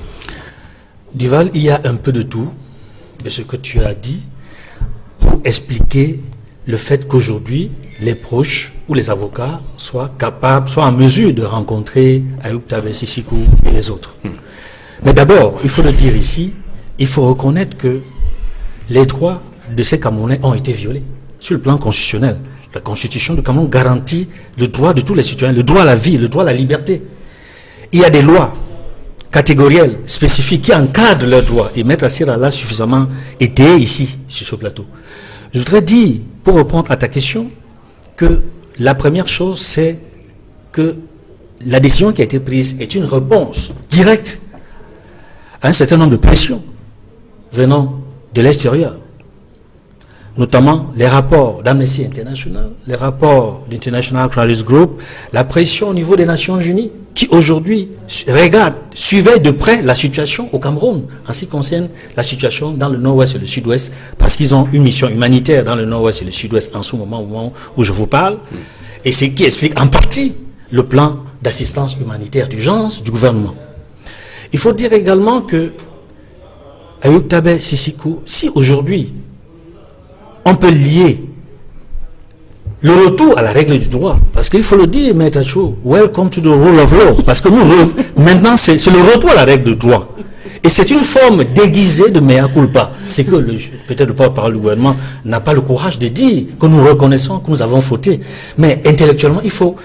Duval, il y a un peu de tout de ce que tu as dit pour expliquer le fait qu'aujourd'hui, les proches ou les avocats soient capables, soient en mesure de rencontrer Ayoub Tabé Sissikou et les autres. Hmm. Mais d'abord, il faut le dire ici, il faut reconnaître que les droits de ces Camerounais ont été violés sur le plan constitutionnel. La constitution de Cameroun garantit le droit de tous les citoyens, le droit à la vie, le droit à la liberté. Il y a des lois catégorielles, spécifiques, qui encadrent leurs droits. Et Maître Assira l'a suffisamment été ici, sur ce plateau. Je voudrais dire, pour répondre à ta question, la première chose, c'est que la décision qui a été prise est une réponse directe à un certain nombre de pressions venant de l'extérieur, notamment les rapports d'Amnesty International, les rapports d'International Crisis Group, la pression au niveau des Nations Unies, qui aujourd'hui regardent, suivaient de près la situation au Cameroun, en ce qui concerne la situation dans le nord-ouest et le sud-ouest, parce qu'ils ont une mission humanitaire dans le nord-ouest et le sud-ouest en ce moment, au moment où je vous parle, et c'est qui explique en partie le plan d'assistance humanitaire d'urgence du gouvernement. Il faut dire également que Ayoub Tabé Sissikou, si aujourd'hui on peut lier le retour à la règle du droit, parce qu'il faut le dire, Maître Chou, welcome to the rule of law, parce que nous, maintenant, c'est le retour à la règle du droit. Et c'est une forme déguisée de mea culpa. C'est que peut-être le porte-parole du gouvernement n'a pas le courage de dire que nous reconnaissons que nous avons fauté. Mais intellectuellement, il faut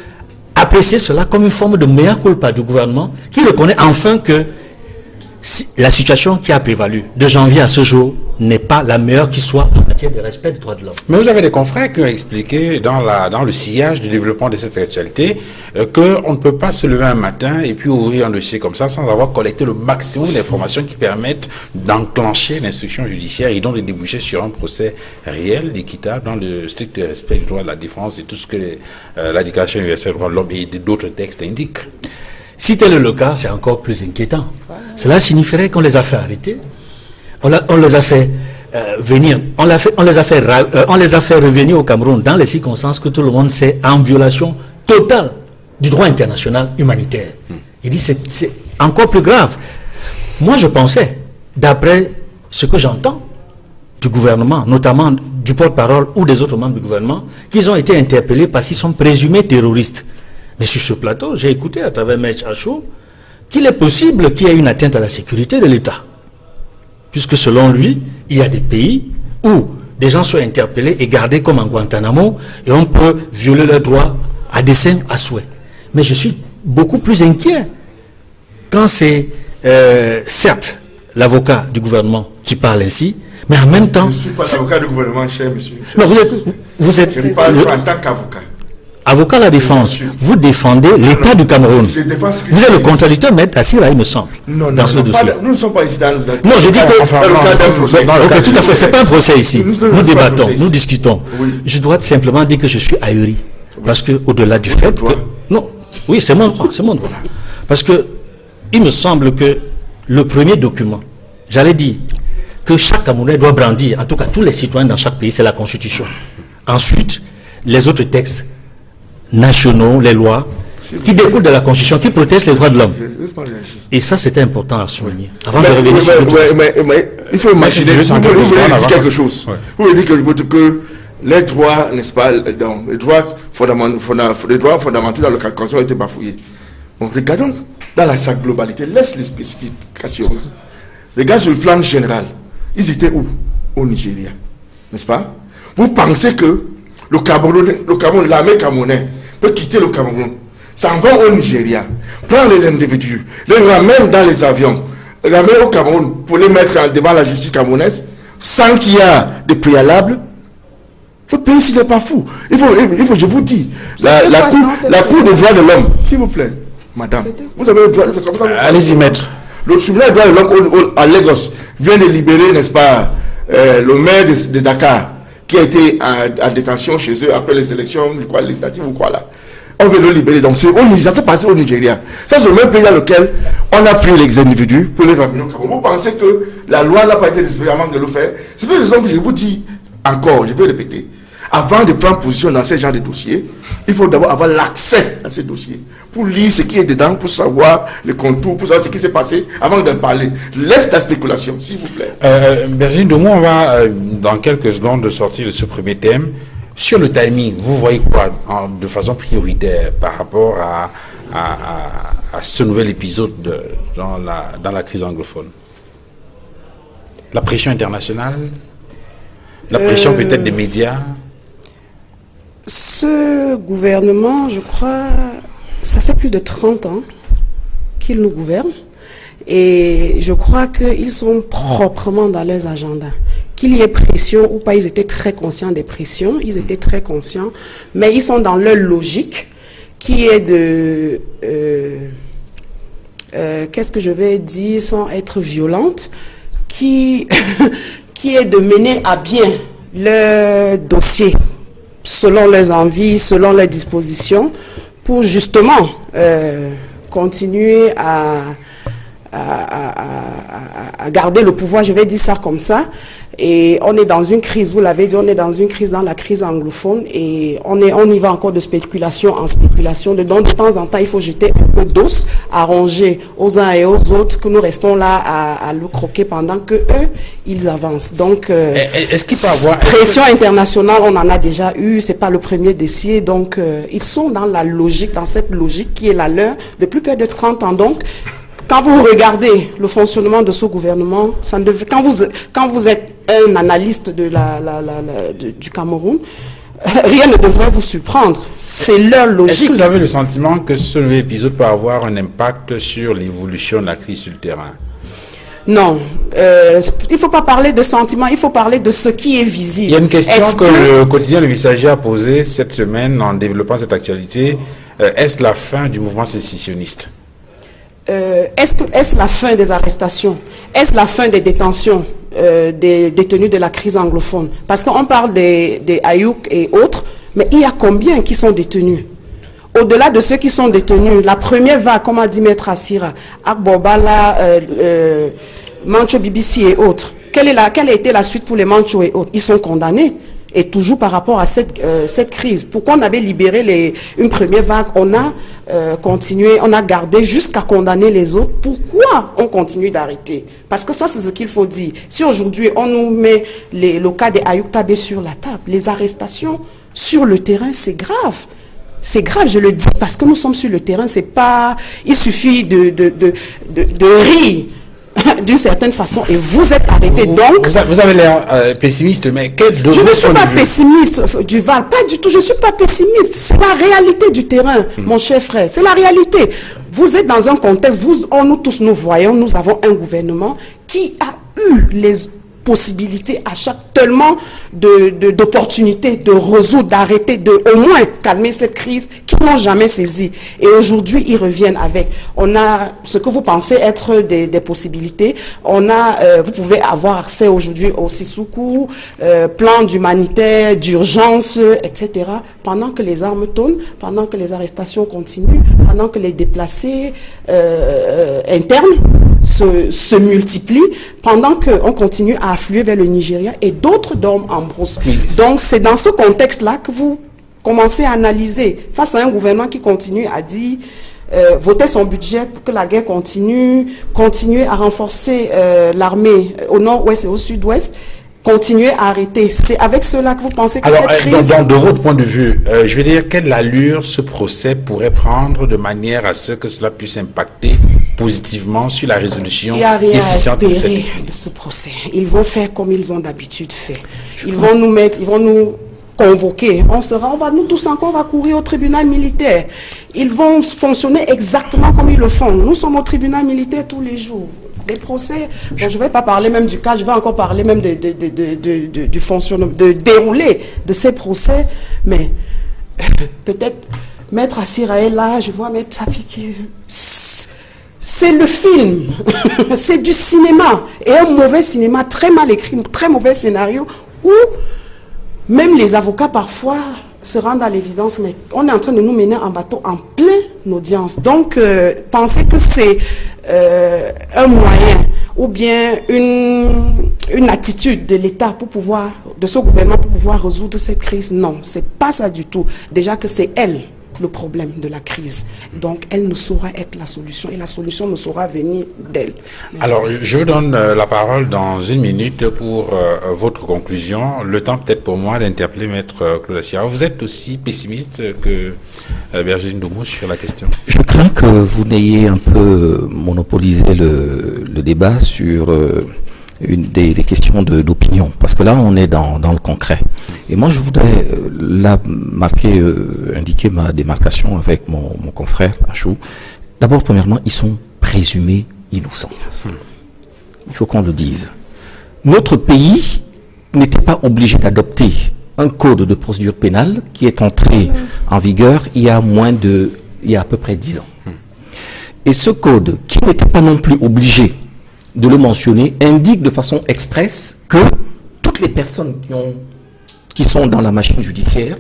apprécier cela comme une forme de mea culpa du gouvernement qui reconnaît enfin que la situation qui a prévalu de janvier à ce jour n'est pas la meilleure qui soit en matière de respect des droits de l'homme. Mais vous avez des confrères qui ont expliqué dans, la, dans le sillage du développement de cette actualité euh, qu'on ne peut pas se lever un matin et puis ouvrir un dossier comme ça sans avoir collecté le maximum d'informations qui permettent d'enclencher l'instruction judiciaire et donc de déboucher sur un procès réel, équitable, dans le strict respect du droit de la défense et tout ce que euh, la Déclaration universelle des droits de l'homme et d'autres textes indiquent. Si tel est le cas, c'est encore plus inquiétant. Cela signifierait qu'on les a fait arrêter, on, les a fait euh, venir, on, les a fait, euh, on les a fait revenir au Cameroun dans les circonstances que tout le monde sait, en violation totale du droit international humanitaire. Il dit c'est c'est encore plus grave. Moi, je pensais, d'après ce que j'entends du gouvernement, notamment du porte-parole ou des autres membres du gouvernement, qu'ils ont été interpellés parce qu'ils sont présumés terroristes. Mais sur ce plateau, j'ai écouté à travers Mech Achou qu'il est possible qu'il y ait une atteinte à la sécurité de l'État. Puisque selon lui, il y a des pays où des gens sont interpellés et gardés comme en Guantanamo et on peut violer leurs droits à dessein, à souhait. Mais je suis beaucoup plus inquiet quand c'est euh, certes l'avocat du gouvernement qui parle ainsi, mais en même Je temps, ne suis pas l'avocat du gouvernement, cher monsieur. non, vous êtes, vous êtes Je parle le- en tant qu'avocat. Avocat à la défense. Vous défendez l'État du Cameroun. Vous êtes le contradicteur, maître Assira, il me semble, Non, non, dans ce non, dossier. pas- nous ne sommes pas ici dans le Non, je dis que Enfin, Ok, tout à fait. C'est pas un procès ici. Nous- débattons, nous ici. discutons. Oui. Je dois simplement dire que je suis ahuri. Parce que, au-delà du fait que. Non, oui, c'est mon droit, c'est mon droit. Parce que, il me semble que le premier document, j'allais dire, que chaque Camerounais doit brandir, en tout cas tous les citoyens dans chaque pays, c'est la Constitution. Ensuite, les autres textes nationaux, les lois, qui découlent de la Constitution, qui protègent les droits de l'homme. Et ça, c'était important à souligner. Avant Mais, de revenir mais- sur l'autre mais- aspect. mais- mais il faut imaginer, vous, voulez dire quelque chose. Ouais. Vous voulez dire que, que les droits, n'est-ce pas, donc, les droits fondamentaux, les droits fondamentaux dans le Constitution ont été bafouillés. Bon, regardons dans la, sa globalité, laisse les spécifications. Regarde sur le plan général. Ils étaient où? Au Nigeria. N'est-ce pas? Vous pensez que le Cameroun, le Cameroun, l'armée camerounaise peut quitter le Cameroun, s'en va au Nigeria, prendre les individus, les ramène dans les avions, ramène au Cameroun pour les mettre en- devant la justice camerounaise, sans qu'il y ait de préalable. Le pays, s'il n'est pas fou. Il faut, il faut, je vous dis, la, la cour, la cour des droits de l'homme, s'il vous plaît, madame, vous avez le droit de faire comme ça. Allez-y, maître. Le tribunal des droits de l'homme à Lagos vient de libérer, n'est-ce pas, euh, le maire de, de Dakar, qui a été en, en détention chez eux après les élections législatives ou quoi là. On veut le libérer. Donc c'est ça s'est passé au Nigeria. Ça c'est le même pays dans lequel on a pris les individus pour les ramener au Cameroun. Vous pensez que la loi n'a pas été désespérée avant de le faire? C'est pour raison que je vous dis encore, je vais répéter. Avant de prendre position dans ce genre de dossier, il faut d'abord avoir l'accès à ces dossiers pour lire ce qui est dedans, pour savoir les contours, pour savoir ce qui s'est passé avant d'en parler. Laisse la spéculation, s'il vous plaît. Euh, Virginie Demont, on va euh, dans quelques secondes sortir de ce premier thème. Sur le timing, vous voyez quoi en- de façon prioritaire par rapport à, à, à- à ce nouvel épisode de- dans, la, dans la crise anglophone? La pression internationale? La pression Euh, peut-être des médias? Ce gouvernement, je crois, ça fait plus de 30 ans qu'il nous gouverne. Et je crois qu'ils sont proprement dans leurs agendas. Qu'il y ait pression ou pas, ils étaient très conscients des pressions, ils étaient très conscients, mais ils sont dans leur logique qui est de... euh, euh, qu'est-ce que je vais dire sans être violente, qui, qui est de mener à bien leur dossier selon leurs envies, selon leurs dispositions, pour justement euh, continuer à, à, à- à- à garder le pouvoir, je vais dire ça comme ça. Et on est dans une crise, vous l'avez dit, on est dans une crise, dans la crise anglophone, et on, est, on y va encore de spéculation en spéculation. De, donc, de temps en temps, il faut jeter un peu d'os, arranger aux uns et aux autres, que nous restons là à, à le croquer pendant que eux, ils avancent. Donc, euh, Eh, Est-ce qu'il peut avoir... est-ce que- pression internationale, on en a déjà eu, c'est pas le premier dossier, donc euh, ils sont dans la logique, dans cette logique qui est la leur depuis près de 30 ans. Donc, quand vous regardez le fonctionnement de ce gouvernement, ça ne devait- quand, vous, quand vous êtes un analyste de la, la- la- la- de- du Cameroun, rien ne devrait vous surprendre. C'est leur Est-ce logique. que vous avez le sentiment que ce nouvel épisode peut avoir un impact sur l'évolution de la crise sur le terrain? Non, euh, il ne faut pas parler de sentiments, il faut parler de ce qui est visible. Il y a une question Est-ce que, le quotidien Le Messager a posée cette semaine en développant cette actualité. Euh, Est-ce la fin du mouvement sécessionniste? Euh, est-ce la fin des arrestations? Est-ce la fin des détentions euh, des détenus de la crise anglophone? Parce qu'on parle des, des Ayouk et autres, mais il y a combien qui sont détenus? Au-delà de ceux qui sont détenus, la première vague, comme a dit Maître Assira, Akbobala, euh, euh, Mancho BBC et autres, quelle, est quelle a été la suite pour les Mancho et autres? Ils sont condamnés. Et toujours par rapport à cette, euh, cette crise. Pourquoi on avait libéré une première vague? On a euh, continué, on a gardé jusqu'à condamner les autres. Pourquoi on continue d'arrêter? Parce que ça, c'est ce qu'il faut dire. Si aujourd'hui, on nous met les, le cas des Ayuk sur la table, les arrestations sur le terrain, c'est grave. C'est grave, je le dis, parce que nous sommes sur le terrain, c'est pas... Il suffit de, de, de, de rire d'une certaine façon et vous êtes arrêté. Vous, Donc, vous avez l'air euh, pessimiste, mais quel de je ne suis pas pessimiste, euh, Duval, pas du tout. Je ne suis pas pessimiste. C'est la réalité du terrain, mon cher frère. C'est la réalité. Vous êtes dans un contexte, vous, on, nous tous, nous voyons, nous avons un gouvernement qui a eu les possibilités à chaque tellement de de- d'opportunités de, résoudre, d'arrêter, de au moins calmer cette crise qu'ils n'ont jamais saisie. Et aujourd'hui, ils reviennent avec. On a ce que vous pensez être des, des possibilités. On a, euh, vous pouvez avoir accès aujourd'hui au Sissoukou, euh, plan d'humanitaire, d'urgence, etc. Pendant que les armes tournent, pendant que les arrestations continuent, pendant que les déplacés euh, euh, internes se, se multiplient, pendant qu'on continue à affluer vers le Nigeria et d'autres dorment en brousse. Donc c'est dans ce contexte-là que vous commencez à analyser face à un gouvernement qui continue à dire euh, voter son budget pour que la guerre continue, continuer à renforcer euh, l'armée au nord-ouest et au sud-ouest, continuer à arrêter. C'est avec cela que vous pensez que Alors, cette euh, crise... dans- de votre point de vue, euh, je veux dire, quelle allure ce procès pourrait prendre de manière à ce que cela puisse impacter positivement sur la résolution Il n'y a rien à efficiente de cette de ce procès. Ils vont faire comme ils ont d'habitude fait. Ils vont nous mettre, ils vont nous convoquer. On sera, on va nous tous encore, on va courir au tribunal militaire. Ils vont fonctionner exactement comme ils le font. Nous sommes au tribunal militaire tous les jours. Des procès. Bon, je ne vais pas parler même du cas, je vais encore parler même de, de- de- de- de- de- du fonctionnement, de déroulé de ces procès. Mais peut-être Maître Assiraël là, je vois Maître Tapi qui... C'est le film, c'est du cinéma, et un mauvais cinéma, très mal écrit, très mauvais scénario, où même les avocats parfois se rendent à l'évidence, mais on est en train de nous mener en bateau en pleine audience. Donc, euh, penser que c'est euh, un moyen ou bien une, attitude de l'État pour pouvoir, de ce gouvernement pour pouvoir résoudre cette crise, non, c'est pas ça du tout. Déjà que c'est elle le problème de la crise. Donc, elle ne saura être la solution et la solution ne saura venir d'elle. Alors, je vous donne euh, la parole dans une minute pour euh, votre conclusion. Le temps peut-être pour moi d'interpeller Maître euh, Claude Assira. Vous êtes aussi pessimiste que euh, Virginie Doumou sur la question Je crains que vous n'ayez un peu monopolisé le, le débat sur euh, une des, questions d'opinion, parce que là on est dans, le concret. Et moi je voudrais euh, là marquer, euh, indiquer ma démarcation avec mon, mon confrère Achou. D'abord, premièrement, ils sont présumés innocents. Il faut qu'on le dise. Notre pays n'était pas obligé d'adopter un code de procédure pénale qui est entré en vigueur il y a moins de, il y a à peu près dix ans. Et ce code, qui n'était pas non plus obligé de le mentionner, indique de façon expresse que toutes les personnes qui, ont, qui sont dans la machine judiciaire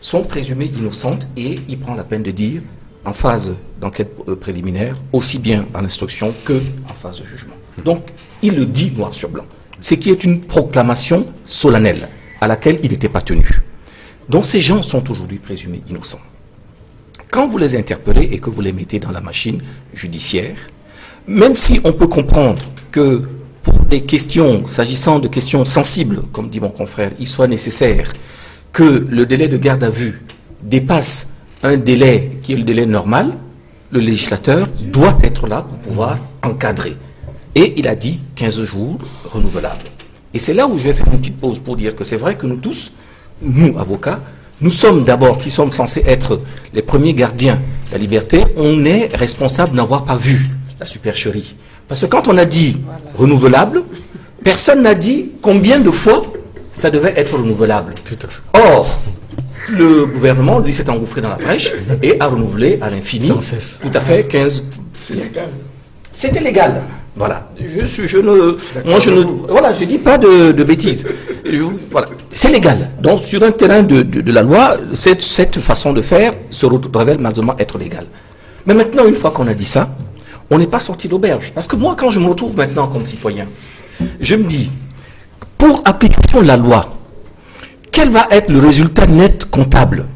sont présumées innocentes et il prend la peine de dire en phase d'enquête euh, préliminaire, aussi bien en instruction que en phase de jugement. Donc, il le dit noir sur blanc. Ce qui est une proclamation solennelle à laquelle il n'était pas tenu. Donc, ces gens sont aujourd'hui présumés innocents. Quand vous les interpellez et que vous les mettez dans la machine judiciaire, même si on peut comprendre que pour des questions, s'agissant de questions sensibles, comme dit mon confrère, il soit nécessaire que le délai de garde à vue dépasse un délai qui est le délai normal, le législateur doit être là pour pouvoir encadrer. Et il a dit 15 jours renouvelables. Et c'est là où je vais faire une petite pause pour dire que c'est vrai que nous tous, nous avocats, nous sommes d'abord, qui sommes censés être les premiers gardiens de la liberté, on est responsable d'avoir pas vu la supercherie. Parce que quand on a dit renouvelable, personne n'a dit combien de fois ça devait être renouvelable. Tout à fait. Or, le gouvernement, lui, s'est engouffré dans la brèche et a renouvelé à l'infini. Sans cesse. Tout à fait, 15. C'est légal. C'était légal. Voilà. Je, suis- je ne, moi, je ne, voilà, je dis pas de, de bêtises. Je- voilà. C'est légal. Donc, sur un terrain de, de- de la loi, cette, cette façon de faire se révèle malheureusement être légale. Mais maintenant, une fois qu'on a dit ça, on n'est pas sorti d'auberge. Parce que moi, quand je me retrouve maintenant comme citoyen, je me dis, pour application de la loi, quel va être le résultat net comptable?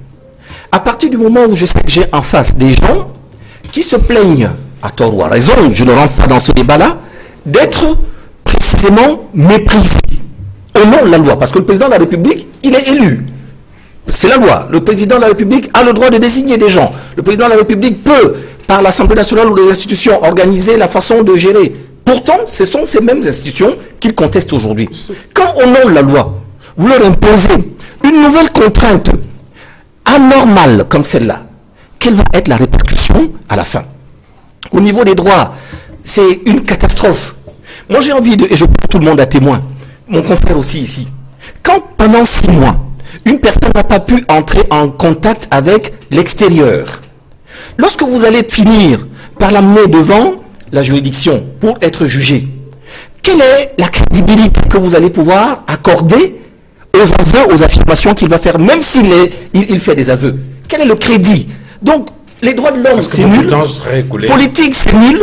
À partir du moment où je sais que j'ai en face des gens qui se plaignent, à tort ou à raison, je ne rentre pas dans ce débat-là, d'être précisément méprisés au nom de la loi. Parce que le président de la République, il est élu. C'est la loi. Le président de la République a le droit de désigner des gens. Le président de la République peut, par l'Assemblée nationale ou les institutions, organiser la façon de gérer. Pourtant, ce sont ces mêmes institutions qu'il conteste aujourd'hui. Quand au nom de la loi, vous leur imposez une nouvelle contrainte anormale comme celle-là, quelle va être la répercussion à la fin? Au niveau des droits, c'est une catastrophe. Moi, j'ai envie de, et je prends tout le monde à témoin, mon confrère aussi ici, quand pendant six mois, une personne n'a pas pu entrer en contact avec l'extérieur, lorsque vous allez finir par l'amener devant la juridiction pour être jugé, quelle est la crédibilité que vous allez pouvoir accorder aux aveux, aux affirmations qu'il va faire, même s'il il, fait des aveux? Quel est le crédit? Donc, les droits de l'homme, c'est nul. Politique, c'est nul.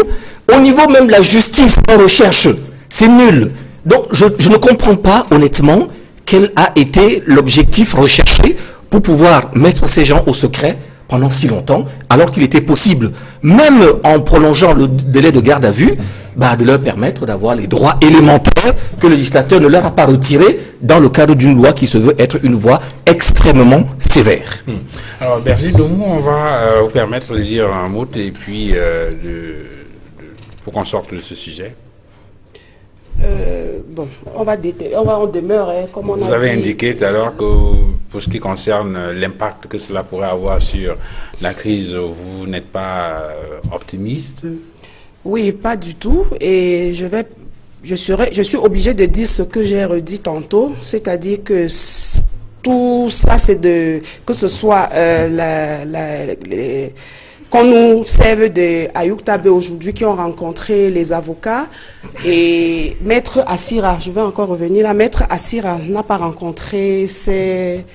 Au niveau même de la justice en recherche, c'est nul. Donc, je, je ne comprends pas, honnêtement, quel a été l'objectif recherché pour pouvoir mettre ces gens au secret pendant si longtemps, alors qu'il était possible, même en prolongeant le délai de garde à vue, bah, de leur permettre d'avoir les droits élémentaires que le législateur ne leur a pas retirés dans le cadre d'une loi qui se veut être une loi extrêmement sévère. Hmm. Alors, Domou, on va euh, vous permettre de dire un mot et puis euh, pour qu'on sorte de ce sujet? Euh, bon, on va, on va en demeure, hein, comme on Vous avez indiqué tout à l'heure que pour ce qui concerne l'impact que cela pourrait avoir sur la crise, vous n'êtes pas euh, optimiste? Oui, pas du tout. Et je vais, je serai, je suis obligé de dire ce que j'ai redit tantôt, c'est-à-dire que tout ça, c'est de, que ce soit euh, la, la, les, qu'on nous serve de Ayouk aujourd'hui qui ont rencontré les avocats et Maître Assira, je vais encore revenir là, Maître Assira n'a pas rencontré ces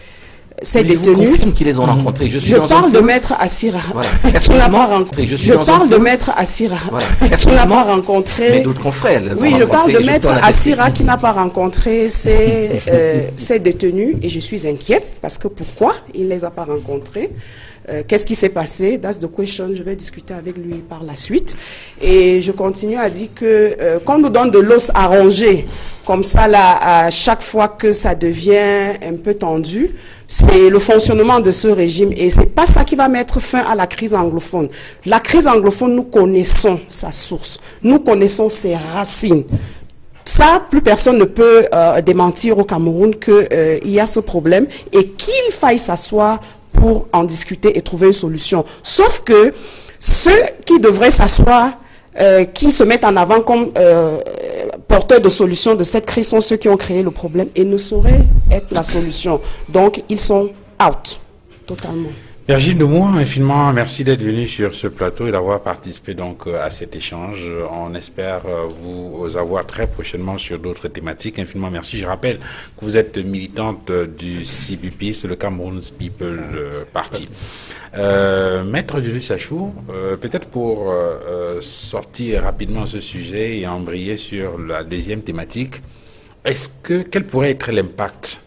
ces détenus. Je qu'ils les ont rencontrés. Je, suis je parle de Maître Assira. Voilà. Qui n'a pas rencontré. Je, je parle de Maître Assira. Voilà. Qui n'a pas rencontré. Mais d'autres confrères. Oui, je parle de Maître Assira qui n'a pas rencontré ces, euh, ces détenus et je suis inquiète parce que pourquoi il ne les a pas rencontrés euh, qu'est-ce qui s'est passé? That's the question. Je vais discuter avec lui par la suite. Et je continue à dire que euh, quand on nous donne de l'os à ronger, comme ça, là, à chaque fois que ça devient un peu tendu, c'est le fonctionnement de ce régime. Et c'est pas ça qui va mettre fin à la crise anglophone. La crise anglophone, nous connaissons sa source. Nous connaissons ses racines. Ça, plus personne ne peut euh, démentir au Cameroun qu'il y a ce problème et qu'il faille s'asseoir pour en discuter et trouver une solution. Sauf que ceux qui devraient s'asseoir, euh, qui se mettent en avant comme euh, porteurs de solutions de cette crise sont ceux qui ont créé le problème et ne sauraient être la solution. Donc, ils sont out totalement. Virginie Demou, infiniment merci d'être venu sur ce plateau et d'avoir participé donc euh, à cet échange. On espère euh, vous avoir très prochainement sur d'autres thématiques. Infiniment merci. Je rappelle que vous êtes militante du CPP, c'est le Cameroun's People Party. Euh, Maître Julius Sachou, euh, peut-être pour sortir rapidement ce sujet et embrayer sur la deuxième thématique, est-ce que quel pourrait être l'impact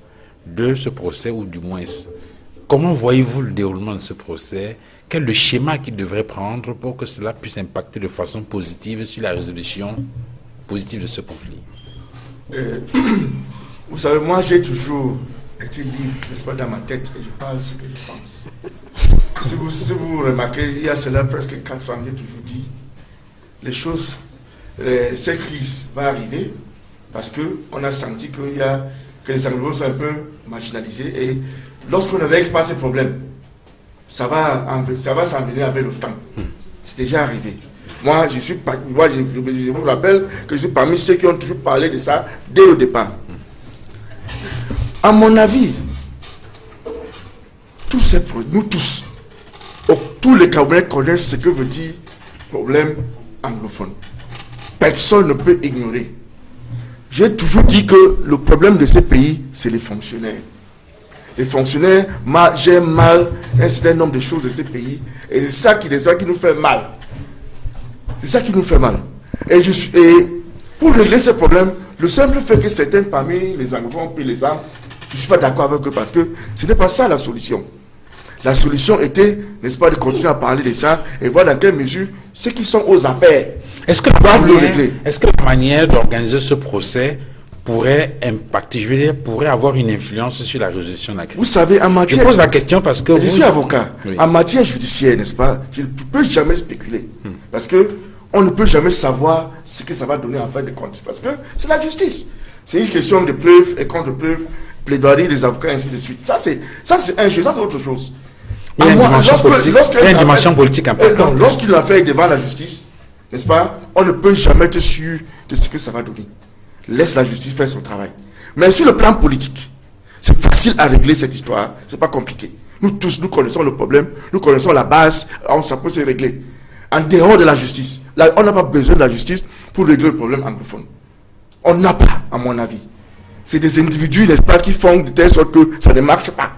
de ce procès ou du moins Comment voyez-vous le déroulement de ce procès? Quel est le schéma qu'il devrait prendre pour que cela puisse impacter de façon positive sur la résolution positive de ce conflit? Euh, Vous savez, moi j'ai toujours été libre, n'est-ce pas, dans ma tête et je parle ce que je pense. si, vous, si vous remarquez, il y a cela presque quatre ans, j'ai toujours dit, les choses, euh, cette crise va arriver parce qu'on a senti qu'il y a, que les Anglo sont un peu marginalisés et lorsqu'on ne règle pas ces problèmes, ça va, ça va s'en venir avec le temps. C'est déjà arrivé. Moi, je, suis moi je, vous rappelle que je suis parmi ceux qui ont toujours parlé de ça dès le départ. À mon avis, tous ces nous tous, tous les Camerounais connaissent ce que veut dire problème anglophone. Personne ne peut ignorer. J'ai toujours dit que le problème de ces pays, c'est les fonctionnaires les fonctionnaires gèrent mal un certain nombre de choses de ces pays. Et c'est ça qui, qui nous fait mal. C'est ça qui nous fait mal. Et, je et pour régler ce problème, le simple fait que certains parmi les anglophones ont pris les armes, Je ne suis pas d'accord avec eux parce que ce n'était pas ça la solution. La solution était, n'est-ce pas, de continuer à parler de ça et voir dans quelle mesure ceux qui sont aux affaires est-ce que, régler. Est-ce que la manière d'organiser ce procès pourrait impacter, je veux dire, pourrait avoir une influence sur la résolution de la crise Vous savez, en matière... Je pose la question parce que... Je suis avocat. En matière judiciaire, n'est-ce pas, je ne peux jamais spéculer. Hmm. Parce que on ne peut jamais savoir ce que ça va donner en fin de compte. Parce que c'est la justice. C'est une question de preuves et contre-preuves, plaidoirie des avocats, ainsi de suite. Ça, c'est un jeu, ça, c'est autre chose. Il y a une dimension politique, importante. Lorsqu'il l'a fait devant la justice, n'est-ce pas, on ne peut jamais être sûr de ce que ça va donner. Laisse la justice faire son travail. Mais sur le plan politique, c'est facile à régler cette histoire, c'est pas compliqué. Nous tous, nous connaissons le problème, nous connaissons la base, on, ça peut se régler. En dehors de la justice, là, on n'a pas besoin de la justice pour régler le problème anglophone. On n'a pas, à mon avis. C'est des individus, n'est-ce pas, qui font de telle sorte que ça ne marche pas.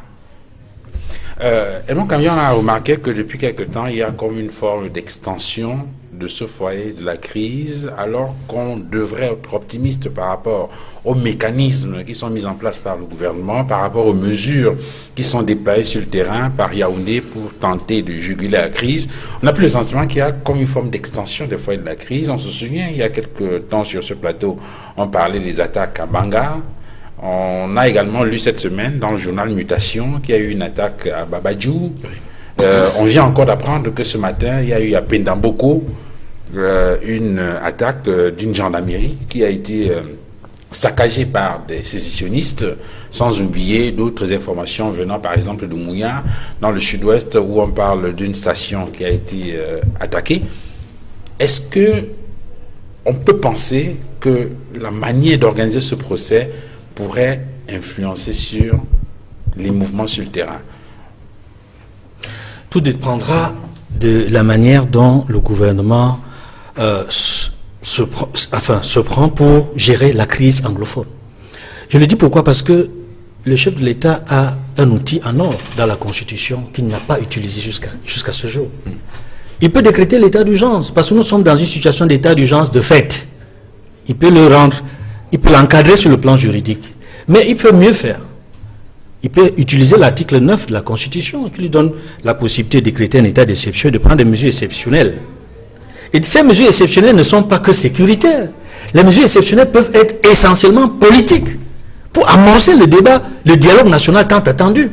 Euh, Edmond Camion a remarqué que depuis quelque temps, il y a comme une forme d'extension de ce foyer de la crise, alors qu'on devrait être optimiste par rapport aux mécanismes qui sont mis en place par le gouvernement, par rapport aux mesures qui sont déployées sur le terrain par Yaoundé pour tenter de juguler la crise. On a plus le sentiment qu'il y a comme une forme d'extension des foyers de la crise. On se souvient, il y a quelques temps sur ce plateau, on parlait des attaques à Banga, on a également lu cette semaine dans le journal Mutation qu'il y a eu une attaque à Babadjou. Euh, on vient encore d'apprendre que ce matin, il y a eu à Pendamboko euh, une attaque euh, d'une gendarmerie qui a été saccagée par des sécessionnistes, sans oublier d'autres informations venant par exemple de Mouya, dans le sud-ouest, où on parle d'une station qui a été attaquée. Est-ce que on peut penser que la manière d'organiser ce procès pourrait influencer sur les mouvements sur le terrain? Tout dépendra de la manière dont le gouvernement euh, se, enfin, se prend pour gérer la crise anglophone. Je le dis pourquoi? Parce que le chef de l'État a un outil en or dans la Constitution qu'il n'a pas utilisé jusqu'à ce jour. Il peut décréter l'état d'urgence, parce que nous sommes dans une situation d'état d'urgence de fait. Il peut le rendre il peut l'encadrer sur le plan juridique. Mais il peut mieux faire. Il peut utiliser l'article 9 de la Constitution qui lui donne la possibilité de décréter un état d'exception et de prendre des mesures exceptionnelles. Et ces mesures exceptionnelles ne sont pas que sécuritaires. Les mesures exceptionnelles peuvent être essentiellement politiques pour amorcer le débat, le dialogue national tant attendu.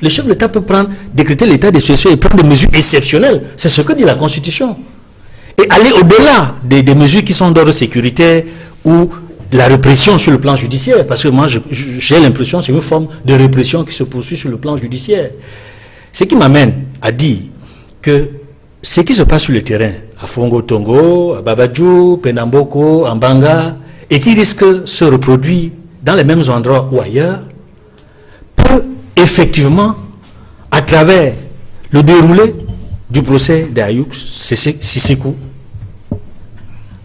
Le chef de l'État peut prendre, décréter l'état d'exception et prendre des mesures exceptionnelles. C'est ce que dit la Constitution. Et aller au-delà des, des mesures qui sont d'ordre sécuritaire ou la répression sur le plan judiciaire, parce que moi j'ai l'impression que c'est une forme de répression qui se poursuit sur le plan judiciaire. Ce qui m'amène à dire que ce qui se passe sur le terrain, à Fongo Tongo, à Babadjou, Penamboko, en Banga, et qui risque de se reproduire dans les mêmes endroits ou ailleurs, peut effectivement, à travers le déroulé du procès d'Ayoux Sissekou,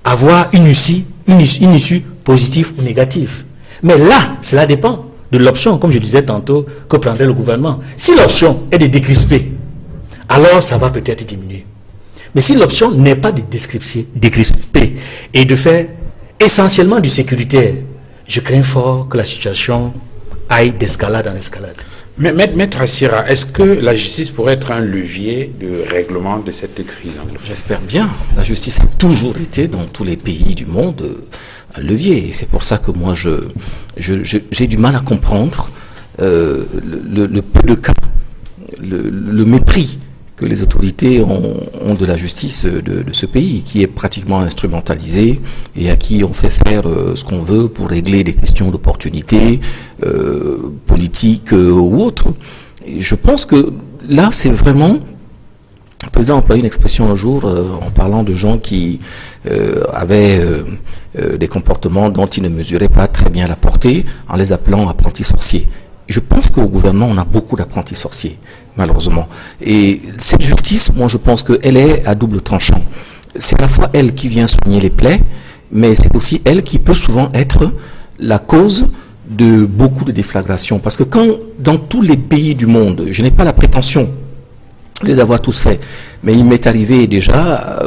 avoir une issue, une issue positif ou négatif. Mais là, cela dépend de l'option, comme je disais tantôt, que prendrait le gouvernement. Si l'option est de décrisper, alors ça va peut-être diminuer. Mais si l'option n'est pas de décrisper et de faire essentiellement du sécuritaire, je crains fort que la situation aille d'escalade en escalade. Mais Maître Assira, est-ce que la justice pourrait être un levier de règlement de cette crise J'espère bien. La justice a toujours été dans tous les pays du monde un levier. Et c'est pour ça que moi, je, j'ai du mal à comprendre euh, le, peu de cas, le, mépris que les autorités ont, de la justice de, ce pays, qui est pratiquement instrumentalisé et à qui on fait faire euh, ce qu'on veut pour régler des questions d'opportunité euh, politique ou autres. Et je pense que là, c'est vraiment le président a une expression un jour en parlant de gens qui avaient euh, des comportements dont ils ne mesuraient pas très bien la portée en les appelant apprentis sorciers. Je pense qu'au gouvernement, on a beaucoup d'apprentis sorciers, malheureusement. Et cette justice, moi, je pense qu'elle est à double tranchant. C'est à la fois elle qui vient soigner les plaies, mais c'est aussi elle qui peut souvent être la cause de beaucoup de déflagrations. Parce que quand, dans tous les pays du monde, je n'ai pas la prétention les avoir tous faits. Mais il m'est arrivé déjà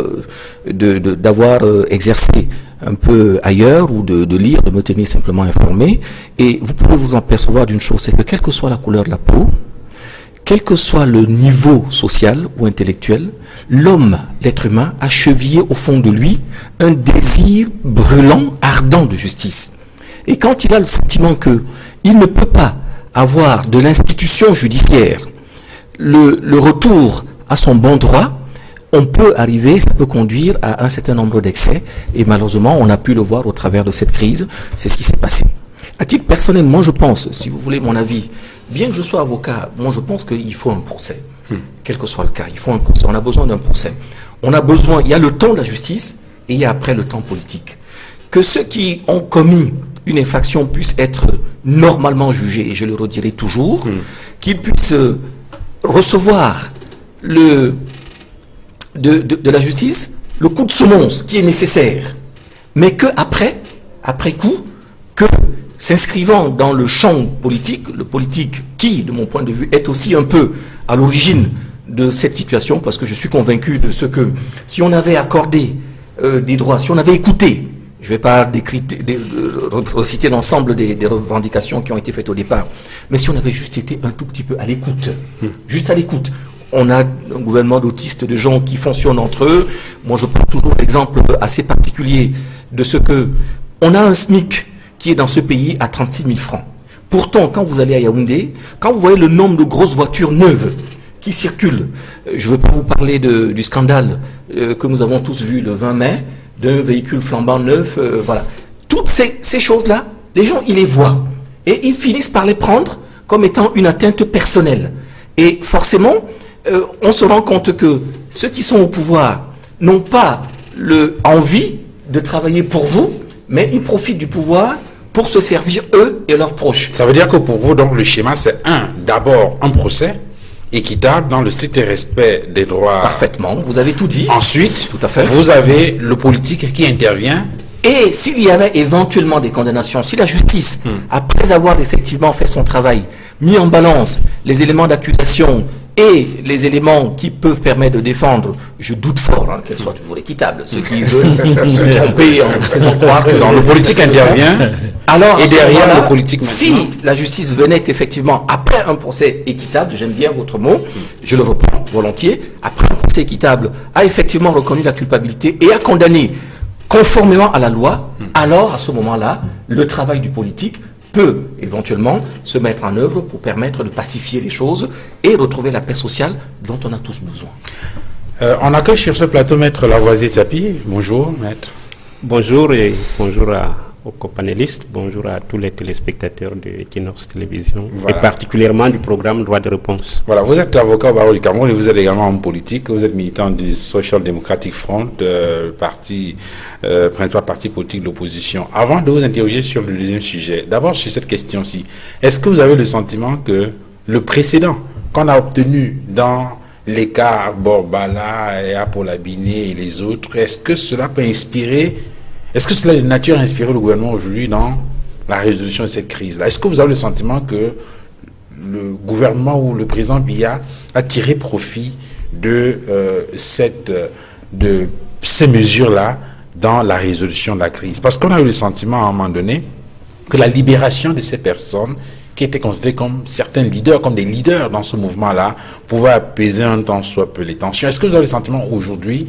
d'avoir exercé un peu ailleurs ou de, de, lire, de me tenir simplement informé. Et vous pouvez vous en percevoir d'une chose, c'est que quelle que soit la couleur de la peau, quel que soit le niveau social ou intellectuel, l'homme, l'être humain, a chevillé au fond de lui un désir brûlant, ardent de justice. Et quand il a le sentiment que il ne peut pas avoir de l'institution judiciaire le, le retour à son bon droit, on peut arriver, ça peut conduire à un certain nombre d'excès. Et malheureusement, on a pu le voir au travers de cette crise. C'est ce qui s'est passé. À titre personnel, moi je pense, si vous voulez mon avis, bien que je sois avocat, moi je pense qu'il faut un procès. Hmm. Quel que soit le cas, il faut un procès. On a besoin d'un procès. On a besoin, il y a le temps de la justice et il y a après le temps politique. Que ceux qui ont commis une infraction puissent être normalement jugés, et je le redirai toujours, hmm. qu'ils puissent euh, recevoir le, de, la justice le coup de semonce qui est nécessaire, mais que après, après coup, que s'inscrivant dans le champ politique, le politique qui, de mon point de vue, est aussi un peu à l'origine de cette situation, parce que je suis convaincu de ce que si on avait accordé euh, des droits, si on avait écouté, je ne vais pas reciter l'ensemble des, des, revendications qui ont été faites au départ, mais si on avait juste été un tout petit peu à l'écoute, hmm. juste à l'écoute, on a un gouvernement d'autistes, de gens qui fonctionnent entre eux. Moi, je prends toujours l'exemple assez particulier de ce que on a un SMIC qui est dans ce pays à 36 000 francs. Pourtant, quand vous allez à Yaoundé, quand vous voyez le nombre de grosses voitures neuves qui circulent, euh, je ne veux pas vous parler du scandale euh, que nous avons tous vu le 20 mai, d'un véhicule flambant neuf, euh, voilà. Toutes ces, choses-là, les gens, ils les voient. Et ils finissent par les prendre comme étant une atteinte personnelle. Et forcément, euh, on se rend compte que ceux qui sont au pouvoir n'ont pas le, envie de travailler pour vous, mais ils profitent du pouvoir pour se servir eux et leurs proches. Ça veut dire que pour vous, donc, le schéma, c'est un, d'abord un procès équitable dans le strict respect des droits. Parfaitement, vous avez tout dit. Ensuite, tout à fait. vous avez le politique qui intervient. Et s'il y avait éventuellement des condamnations, si la justice, hmm. après avoir effectivement fait son travail, mis en balance les éléments d'accusation et les éléments qui peuvent permettre de défendre, je doute fort hein, qu'elle soit toujours équitable. Ceux qui veulent se tromper en faisant croire que dans le politique intervient, alors et derrière le politique si la justice venait effectivement après un procès équitable, j'aime bien votre mot, je le reprends volontiers, après un procès équitable, a effectivement reconnu la culpabilité et a condamné conformément à la loi, alors à ce moment-là, le travail du politique peut éventuellement se mettre en œuvre pour permettre de pacifier les choses et retrouver la paix sociale dont on a tous besoin. Euh, on accueille sur ce plateau Maître Lavoisier Sapi. Bonjour, Maître. Bonjour et bonjour à aux copanélistes, bonjour à tous les téléspectateurs de Equinox Télévision et particulièrement du programme Droit de réponse. Voilà, vous êtes avocat au barreau du Cameroun et vous êtes également en politique, vous êtes militant du Social Democratic Front, euh, parti, euh, principal parti politique de l'opposition. Avant de vous interroger sur le deuxième sujet, d'abord sur cette question-ci, est-ce que vous avez le sentiment que le précédent qu'on a obtenu dans les cas Borbala et Apolabine et les autres, est-ce que cela peut inspirer est-ce que cela est de nature à inspirer le gouvernement aujourd'hui dans la résolution de cette crise-là? Est-ce que vous avez le sentiment que le gouvernement ou le président Biya a tiré profit de, euh, cette, de ces mesures-là dans la résolution de la crise? Parce qu'on a eu le sentiment à un moment donné que la libération de ces personnes qui étaient considérées comme certains leaders, comme des leaders dans ce mouvement-là, pouvait apaiser un temps soit peu les tensions. Est-ce que vous avez le sentiment aujourd'hui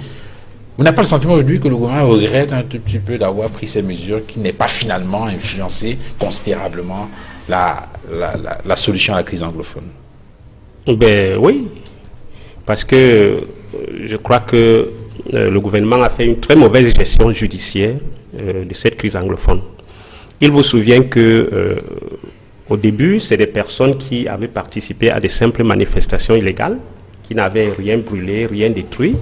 vous n'avez pas le sentiment aujourd'hui que le gouvernement regrette un tout petit peu d'avoir pris ces mesures qui n'aient pas finalement influencé considérablement la, la, solution à la crise anglophone Ben oui, parce que euh, je crois que euh, le gouvernement a fait une très mauvaise gestion judiciaire euh, de cette crise anglophone. Il vous souvient que au début, c'est des personnes qui avaient participé à des simples manifestations illégales, qui n'avaient rien brûlé, rien détruit,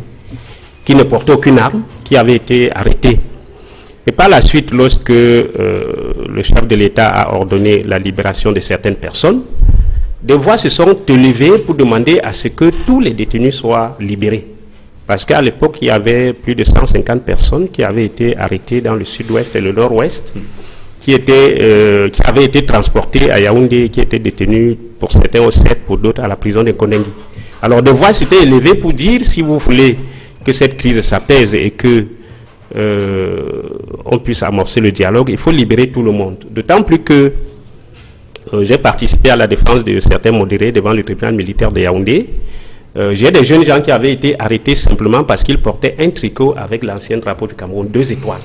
qui ne portait aucune arme, qui avait été arrêté. Et par la suite, lorsque euh, le chef de l'État a ordonné la libération de certaines personnes, des voix se sont élevées pour demander à ce que tous les détenus soient libérés. Parce qu'à l'époque, il y avait plus de 150 personnes qui avaient été arrêtées dans le sud-ouest et le nord-ouest, qui, euh, qui avaient été transportées à Yaoundé, qui étaient détenues pour certains au 7, pour d'autres à la prison de Konengi. Alors de voix s'était élevée pour dire si vous voulez que cette crise s'apaise et que euh, on puisse amorcer le dialogue, il faut libérer tout le monde. D'autant plus que euh, j'ai participé à la défense de certains modérés devant le tribunal militaire de Yaoundé. Euh, j'ai des jeunes gens qui avaient été arrêtés simplement parce qu'ils portaient un tricot avec l'ancien drapeau du Cameroun, deux étoiles,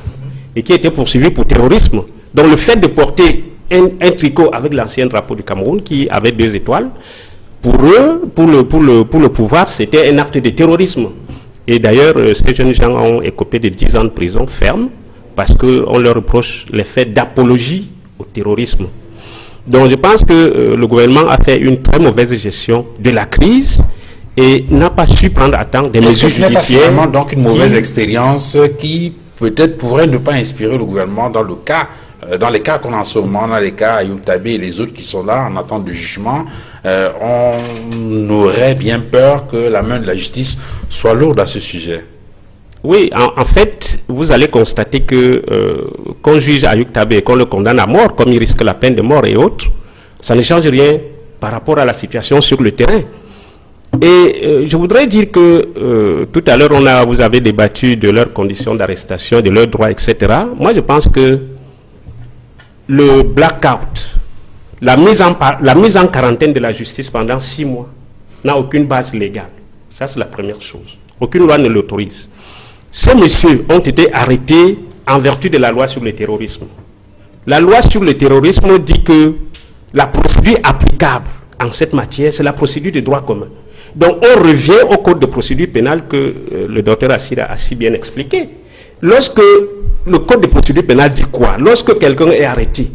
et qui étaient poursuivis pour terrorisme. Donc le fait de porter un, tricot avec l'ancien drapeau du Cameroun qui avait deux étoiles, pour eux, pour le, pour le, pour le pouvoir, c'était un acte de terrorisme. Et d'ailleurs, euh, ces jeunes gens ont écopé de 10 ans de prison ferme parce qu'on leur reproche les faits d'apologie au terrorisme. Donc je pense que euh, le gouvernement a fait une très mauvaise gestion de la crise et n'a pas su prendre à temps des mesures judiciaires. Pas donc une mauvaise expérience qui peut-être pourrait ne pas inspirer le gouvernement dans le cas euh, dans les cas qu'on a en ce moment, dans les cas Ayoub Tabé et les autres qui sont là en attente de jugement, euh, on aurait bien peur que la main de la justice soit lourde à ce sujet. Oui, en, fait, vous allez constater que euh, qu'on juge Ayoub Tabé et qu'on le condamne à mort, comme il risque la peine de mort et autres, ça ne change rien par rapport à la situation sur le terrain. Et je voudrais dire que tout à l'heure, on a, vous avez débattu de leurs conditions d'arrestation, de leurs droits, etc. Moi, je pense que le blackout, la mise, en, quarantaine de la justice pendant six mois n'a aucune base légale. Ça, c'est la première chose. Aucune loi ne l'autorise. Ces messieurs ont été arrêtés en vertu de la loi sur le terrorisme. La loi sur le terrorisme dit que la procédure applicable en cette matière, c'est la procédure de droit commun. Donc on revient au code de procédure pénale que euh, le docteur Assira a si bien expliqué. Lorsque le code de procédure pénale dit quoi? Lorsque quelqu'un est arrêté,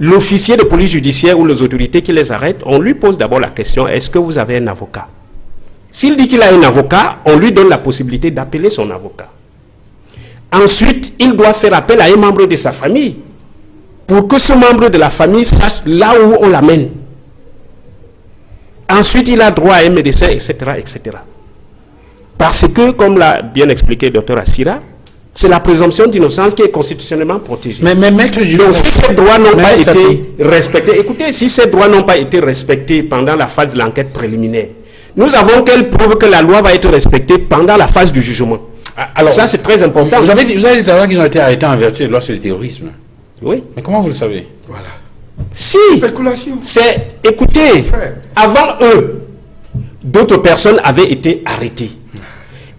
l'officier de police judiciaire ou les autorités qui les arrêtent, on lui pose d'abord la question, est-ce que vous avez un avocat? S'il dit qu'il a un avocat, on lui donne la possibilité d'appeler son avocat. Ensuite, il doit faire appel à un membre de sa famille pour que ce membre de la famille sache là où on l'amène. Ensuite, il a droit à un médecin, etc. etc. Parce que, comme l'a bien expliqué le docteur Assira, c'est la présomption d'innocence qui est constitutionnellement protégée. Mais, mais maître Donc, si ces droits n'ont pas été respectés, écoutez, si ces droits n'ont pas été respectés pendant la phase de l'enquête préliminaire, nous avons quelle preuve que la loi va être respectée pendant la phase du jugement? Ah, Alors, ça, c'est très important. Vous avez, vous avez dit qu'ils ont été arrêtés en vertu de la loi sur le terrorisme. Oui. Mais comment vous le savez? Voilà. Si. Spéculation. C'est, écoutez, avant eux, d'autres personnes avaient été arrêtées.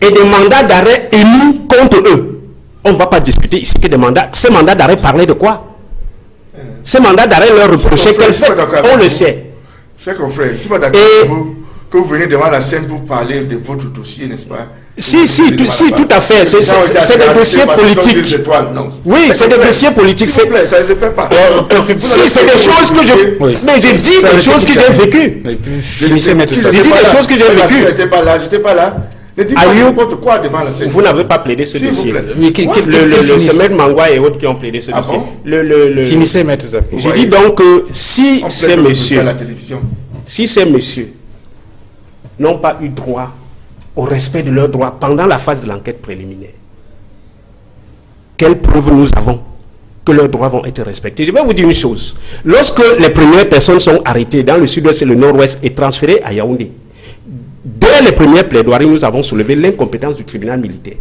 Et des mandats d'arrêt émis contre eux on ne va pas discuter ici que des mandats. Ces mandats d'arrêt parlaient de quoi? Ces mandats d'arrêt leur reprochaient quel fait On le sait. Cher confrère, je ne suis pas d'accord que vous venez devant la scène pour parler de votre dossier, n'est-ce pas? Si, si, si, tout à fait. C'est des dossiers politiques. Oui, c'est des dossiers politiques. S'il vous plaît, ça ne se fait pas. Si, c'est des choses que je... Mais j'ai dit des choses que j'ai vécues. J'ai dit des choses que j'ai vécues. Je n'étais pas là, j'étais pas là. Quoi devant la scène. Vous n'avez pas plaidé ce dossier. Qui, le, le, le Mangwa et autres qui ont plaidé ce ah dossier. le, le, Finissez, maître Je dis donc que si ces messieurs, si ces messieurs n'ont pas eu droit au respect de leurs droits pendant la phase de l'enquête préliminaire, quelles preuves nous avons que leurs droits vont être respectés? Je vais vous dire une chose. Lorsque les premières personnes sont arrêtées dans le sud-ouest et le nord-ouest et transférées à Yaoundé, Les premières plaidoiries, nous avons soulevé l'incompétence du tribunal militaire.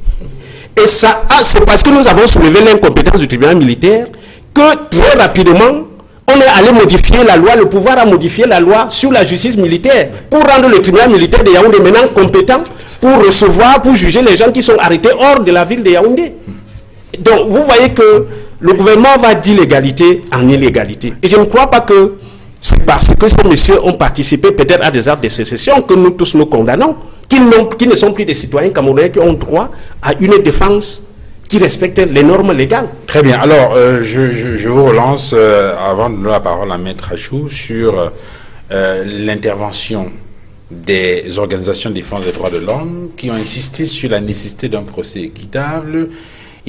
Et ça, c'est parce que nous avons soulevé l'incompétence du tribunal militaire que très rapidement, on est allé modifier la loi, le pouvoir a modifié la loi sur la justice militaire pour rendre le tribunal militaire de Yaoundé maintenant compétent pour recevoir, pour juger les gens qui sont arrêtés hors de la ville de Yaoundé. Donc, vous voyez que le gouvernement va d'illégalité en illégalité. Et je ne crois pas que c'est parce que ces messieurs ont participé peut-être à des actes de sécession que nous tous nous condamnons, qu'ils ne sont plus des citoyens camerounais qui ont droit à une défense qui respecte les normes légales. Très bien. Alors, euh, je, vous relance, euh, avant de donner la parole à Maître Achou, sur euh, l'intervention des organisations de défense des droits de l'homme qui ont insisté sur la nécessité d'un procès équitable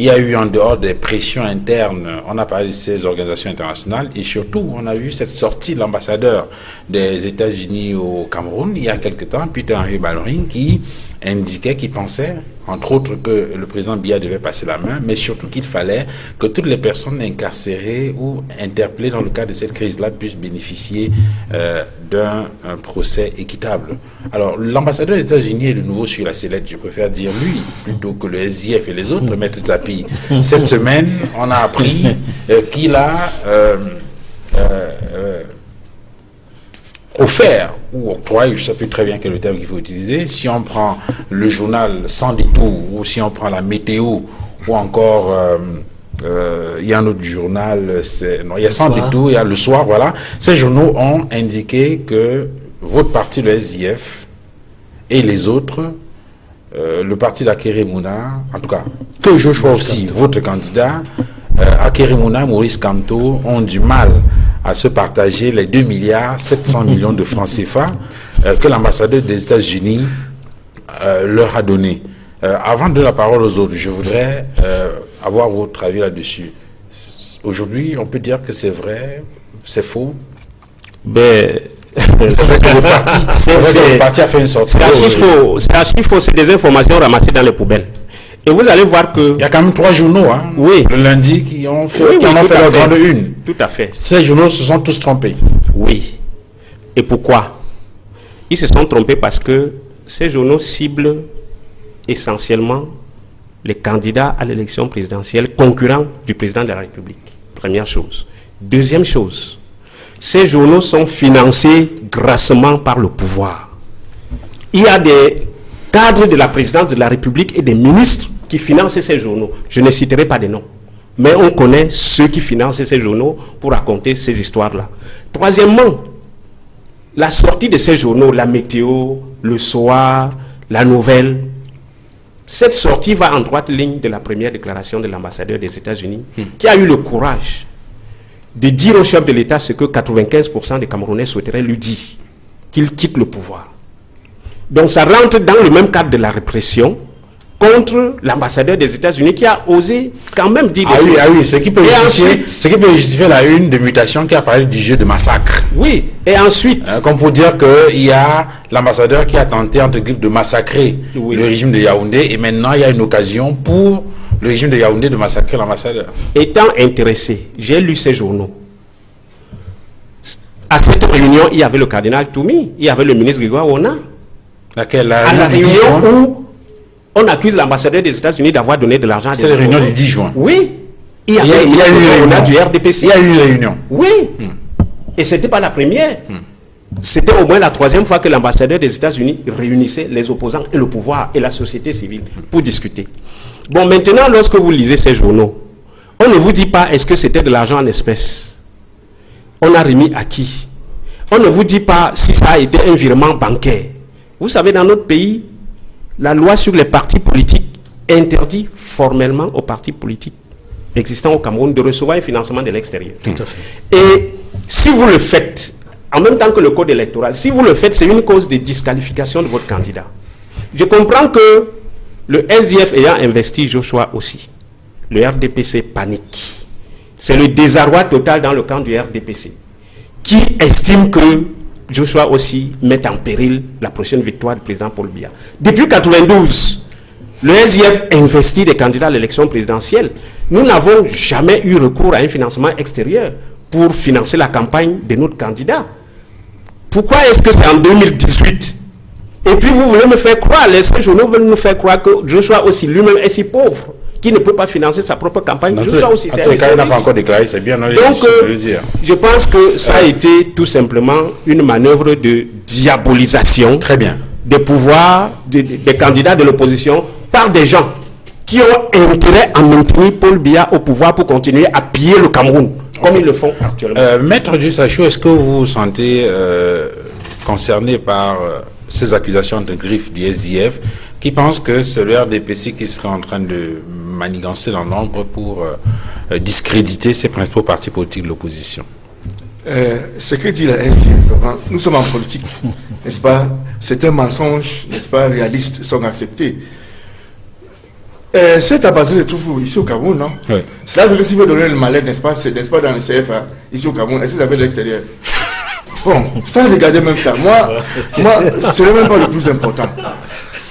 il y a eu en dehors des pressions internes, on a parlé de ces organisations internationales et surtout on a vu cette sortie de l'ambassadeur des États-Unis au Cameroun il y a quelque temps, Peter Henry Ballerin, qui indiquait qu'il pensait entre autres que le président Biya devait passer la main, mais surtout qu'il fallait que toutes les personnes incarcérées ou interpellées dans le cadre de cette crise-là puissent bénéficier euh, d'un procès équitable. Alors, l'ambassadeur des États-Unis est de nouveau sur la sellette, je préfère dire lui, plutôt que le SDF et les autres, Maître Zapi. Cette semaine, on a appris euh, qu'il a euh, offert ou octroyé, je ne sais plus très bien quel est le terme qu'il faut utiliser, si on prend le journal Sans détour ou si on prend la météo ou encore euh, euh, il y a un autre journal, non, il y a Sans détour, il y a le soir, voilà. Ces journaux ont indiqué que votre parti, le SDF, et les autres, euh, le parti d'Akeremouna, en tout cas, que je choisis aussi, votre candidat, Akeremouna, Maurice Kanto, ont du mal à se partager les 2 milliards 700 millions de francs CFA euh, que l'ambassadeur des États-Unis euh, leur a donné. Euh, avant de donner la parole aux autres, je voudrais avoir votre avis là-dessus. Aujourd'hui, on peut dire que c'est vrai, c'est faux? Ben, le parti, a fait une sortie. C'est archi faux, c'est des informations ramassées dans les poubelles. Et vous allez voir que... Il y a quand même trois journaux, hein, oui. le lundi, qui ont fait, qui ont fait leur grande une. Tout à fait. Ces journaux se sont tous trompés. Oui. Et pourquoi? Ils se sont trompés parce que ces journaux ciblent essentiellement les candidats à l'élection présidentielle concurrents du président de la République. Première chose. Deuxième chose, ces journaux sont financés grassement par le pouvoir. Il y a des cadres de la présidence de la République et des ministres qui financent ces journaux. Je ne citerai pas des noms. Mais on connaît ceux qui financent ces journaux pour raconter ces histoires-là. Troisièmement, la sortie de ces journaux, la météo, le soir, la nouvelle, cette sortie va en droite ligne de la première déclaration de l'ambassadeur des États-Unis, hmm. qui a eu le courage de dire au chef de l'État ce que 95% des Camerounais souhaiteraient lui dire, qu'il quitte le pouvoir. Donc ça rentre dans le même cadre de la répression contre l'ambassadeur des États-Unis qui a osé quand même dire... Ah oui, ah oui, ce qui, peut justifier, ce qui peut justifier la une de mutation qui a parlé du jeu de massacre. Oui, et ensuite... Euh, comme pour dire qu'il y a l'ambassadeur qui a tenté, entre guillemets, de massacrer le régime de Yaoundé, et maintenant il y a une occasion pour le régime de Yaoundé de massacrer l'ambassadeur. Étant intéressé, j'ai lu ces journaux. À cette réunion, il y avait le cardinal Toumi, il y avait le ministre Grégoire Ona, Laquelle, à la réunion où on accuse l'ambassadeur des États-Unis d'avoir donné de l'argent à C'est la réunion du 10 juin. Oui. Il y a, eu une réunion. du RDPC. Il y a eu une réunion. Oui. Hmm. Et ce n'était pas la première. Hmm. C'était au moins la troisième fois que l'ambassadeur des États-Unis réunissait les opposants et le pouvoir et la société civile pour discuter. Bon, maintenant, lorsque vous lisez ces journaux, on ne vous dit pas est-ce que c'était de l'argent en espèces. On a remis à qui? On ne vous dit pas si ça a été un virement bancaire. Vous savez, dans notre pays, la loi sur les partis politiques interdit formellement aux partis politiques existants au Cameroun de recevoir un financement de l'extérieur. Et si vous le faites, en même temps que le code électoral, si vous le faites, c'est une cause de disqualification de votre candidat. Je comprends que le SDF ayant investi Joshua aussi, le RDPC panique. C'est le désarroi total dans le camp du RDPC, qui estime que Joshua aussi met en péril la prochaine victoire du président Paul Biya. Depuis 1992, le SIF investit des candidats à l'élection présidentielle. Nous n'avons jamais eu recours à un financement extérieur pour financer la campagne de notre candidat. Pourquoi est-ce que c'est en 2018 Et puis vous voulez me faire croire, les journaux veulent nous faire croire que Joshua aussi lui-même est si pauvre qui ne peut pas financer sa propre campagne. je aussi, n'a pas encore déclaré, c'est bien. Donc, euh, je pense que ça a été tout simplement une manœuvre de diabolisation Très bien. des pouvoirs des, candidats de l'opposition par des gens qui ont intérêt à maintenir Paul Biya au pouvoir pour continuer à piller le Cameroun, comme ils le font actuellement. Euh, Maître Dussachou, est-ce que vous vous sentez euh, concerné par ces accusations de griffe du SIF qui pense que c'est le RDPC qui serait en train de manigancer dans l'ombre pour euh, discréditer ses principaux partis politiques de l'opposition. Euh, ce que dit la SDF, nous sommes en politique, n'est-ce pas? C'est un mensonge, n'est-ce pas, réaliste, sont acceptés. Euh, cette base se trouve ici au Cameroun, non? Oui. Cela veut dire que si vous donnez le malheur, n'est-ce pas, n'est-ce pas, dans le CFA, ici au Cameroun, est-ce que vous avez l'extérieur? Bon, ça, regardez même ça. Moi, moi ce n'est même pas le plus important.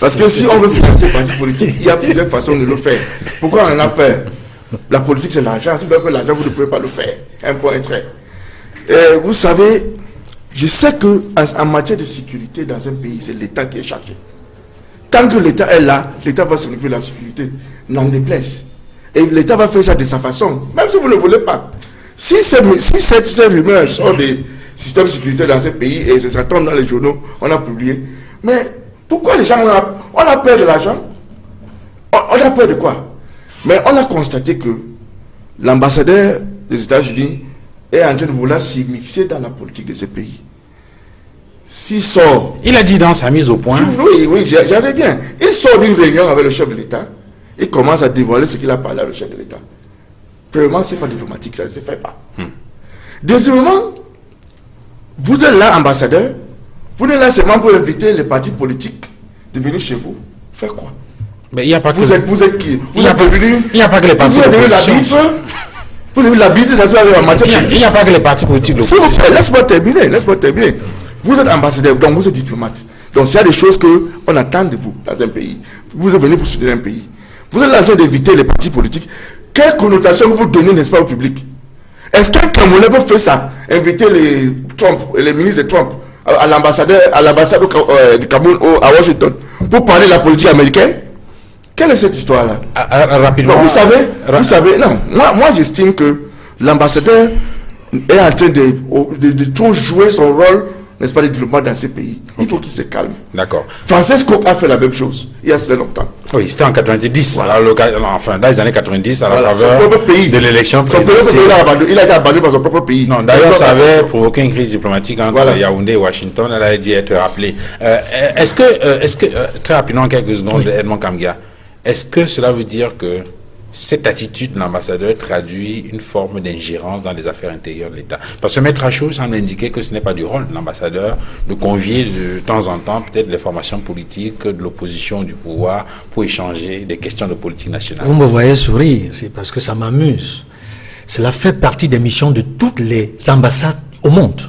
Parce que si on veut financer les partis politiques, il y a plusieurs façons de le faire. Pourquoi on en a peur? La politique, c'est l'argent. Si vous avez l'argent, vous ne pouvez pas le faire. Un point et trait. Et vous savez, je sais que en, matière de sécurité dans un pays, c'est l'État qui est chargé. Tant que l'État est là, l'État va s'occuper de la sécurité. N'en déplaise. Et l'État va faire ça de sa façon, même si vous ne voulez pas. Si, si cette, ces rumeurs sont des systèmes de sécurité dans ce pays et ça tombe dans les journaux, on a publié. Mais pourquoi les gens, on a, on a peur de l'argent? On, on a peur de quoi? Mais on a constaté que l'ambassadeur des États-Unis est en train de vouloir s'immiscer dans la politique de ce pays. S'il sort. Il a dit dans sa mise au point. oui, oui, j'avais bien. Il sort d'une réunion avec le chef de l'État. Il commence à dévoiler ce qu'il a parlé avec le chef de l'État. Premièrement, ce n'est pas diplomatique, ça ne se fait pas. Hmm. Deuxièmement, vous êtes là, ambassadeur. Vous n'êtes là seulement pour inviter les partis politiques de venir chez vous. Faire quoi Mais il n'y a pas vous que... Êtes, vous êtes qui Il n'y a, pas que les partis politiques. Vous avez l'habitude en matière Il n'y a pas que les partis politiques. S'il vous plaît, laisse-moi terminer. Laisse-moi terminer. Vous êtes ambassadeur, donc vous êtes diplomate. Donc s'il y a des choses qu'on attend de vous dans un pays, vous êtes venu pour soutenir un pays. Vous êtes en train d'éviter les partis politiques. Quelle connotation vous donnez, n'est-ce pas, au public? Est-ce qu'un Camerounais peut faire ça? Inviter les Trump, les ministres de Trump à l'ambassadeur, à l'ambassade euh, du Cameroun à Washington pour parler de la politique américaine quelle est cette histoire-là? Ah, ah, Rapidement. vous savez, vous savez, non. Moi, moi j'estime que l'ambassadeur est en train de, de, trop jouer son rôle, n'est-ce pas, de développement dans ces pays. Il faut qu'il se calme. D'accord. Francesco a fait la même chose il y a assez longtemps. Oui, c'était en 90, enfin dans les années 90, à la faveur de l'élection présidentielle. il a été abandonné par son propre pays. Non, d'ailleurs, ça avait provoqué une crise diplomatique entre voilà. Yaoundé et Washington. Elle a dû être rappelée. Euh, est-ce que, euh, est-ce que euh, très rapidement, quelques secondes, Edmond Kamgia, est-ce que cela veut dire que cette attitude de l'ambassadeur traduit une forme d'ingérence dans les affaires intérieures de l'État. Parce que Maître Achou semble indiquer que ce n'est pas du rôle de l'ambassadeur de convier de temps en temps peut-être les formations politiques de l'opposition du pouvoir pour échanger des questions de politique nationale. Vous me voyez sourire, c'est parce que ça m'amuse. Cela fait partie des missions de toutes les ambassades au monde.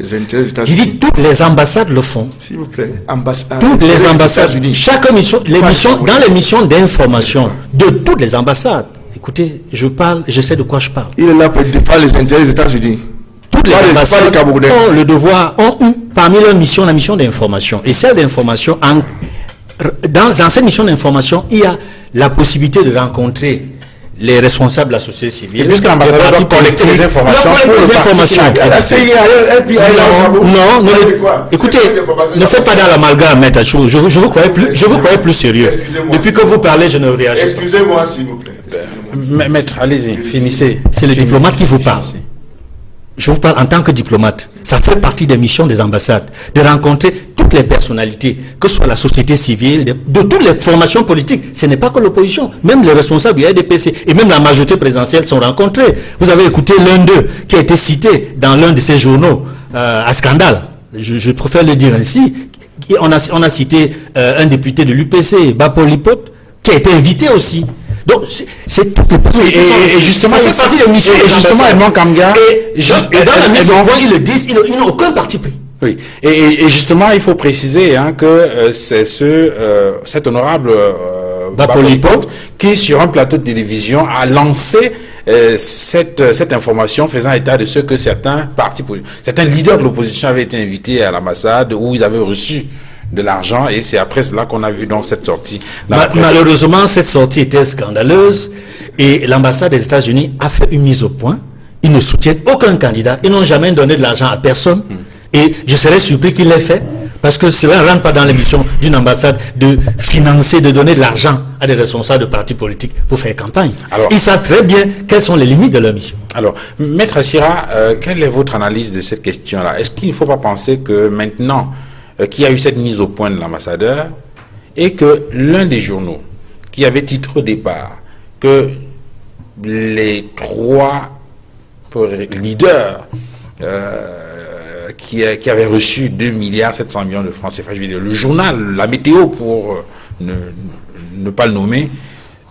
Je dis toutes les ambassades le font. S'il vous plaît, Toutes les ambassades. Chaque mission, les missions, dans les missions d'information de toutes les ambassades. Écoutez, je parle, je sais de quoi je parle. Il est là pour défendre les intérêts des États-Unis. Toutes les ambassades ont le devoir, ont eu parmi leurs missions la mission d'information. Et celle d'information, dans, dans cette mission d'information, il y a la possibilité de rencontrer les responsables de la société civile. Puisque l'ambassadeur doit collecter les informations. les informations. Non, non, écoutez, ne faites pas dans l'amalgame, Maître Je, je, vous croyais plus, je vous croyais plus sérieux. Depuis que vous parlez, je ne réagis pas. Excusez-moi, s'il vous plaît. Maître, allez-y, finissez. C'est le diplomate qui vous parle je vous parle en tant que diplomate, ça fait partie des missions des ambassades, de rencontrer toutes les personnalités, que ce soit la société civile, de, toutes les formations politiques. Ce n'est pas que l'opposition, même les responsables du RDPC et même la majorité présidentielle sont rencontrés. Vous avez écouté l'un d'eux qui a été cité dans l'un de ces journaux euh, à scandale. Je, préfère le dire ainsi. On a, cité euh, un député de l'UPC, Bapolipot, qui a été invité aussi. Donc, c'est toutes les personnes. et, justement, ça fait partie des missions. Et, justement, Edmond Kamga. Et, dans la mise au point, ils le disent, ils n'ont aucun parti pris. Oui, et, justement, il faut préciser hein, que euh, c'est ce, euh, cet honorable euh, qui, sur un plateau de télévision, a lancé euh, cette, cette information faisant état de ce que certains partis, certains leaders de l'opposition avaient été invités à l'ambassade où ils avaient reçu de l'argent et c'est après cela qu'on a vu donc cette sortie. malheureusement, cette sortie était scandaleuse et l'ambassade des États-Unis a fait une mise au point. Ils ne soutiennent aucun candidat. Ils n'ont jamais donné de l'argent à personne. Hmm. Et je serais surpris qu'ils l'aient fait. Parce que cela ne rentre pas dans l'émission d'une ambassade de financer, de donner de l'argent à des responsables de partis politiques pour faire campagne. Alors, Ils savent très bien quelles sont les limites de leur mission. Alors, Maître Sira, euh, quelle est votre analyse de cette question-là? Est-ce qu'il ne faut pas penser que maintenant, euh, qui a eu cette mise au point de l'ambassadeur et que l'un des journaux qui avait titre au départ que les trois leaders euh, qui, qui, avaient reçu 2 milliards 700 millions de francs CFA, le journal, la météo pour euh, ne pas le nommer,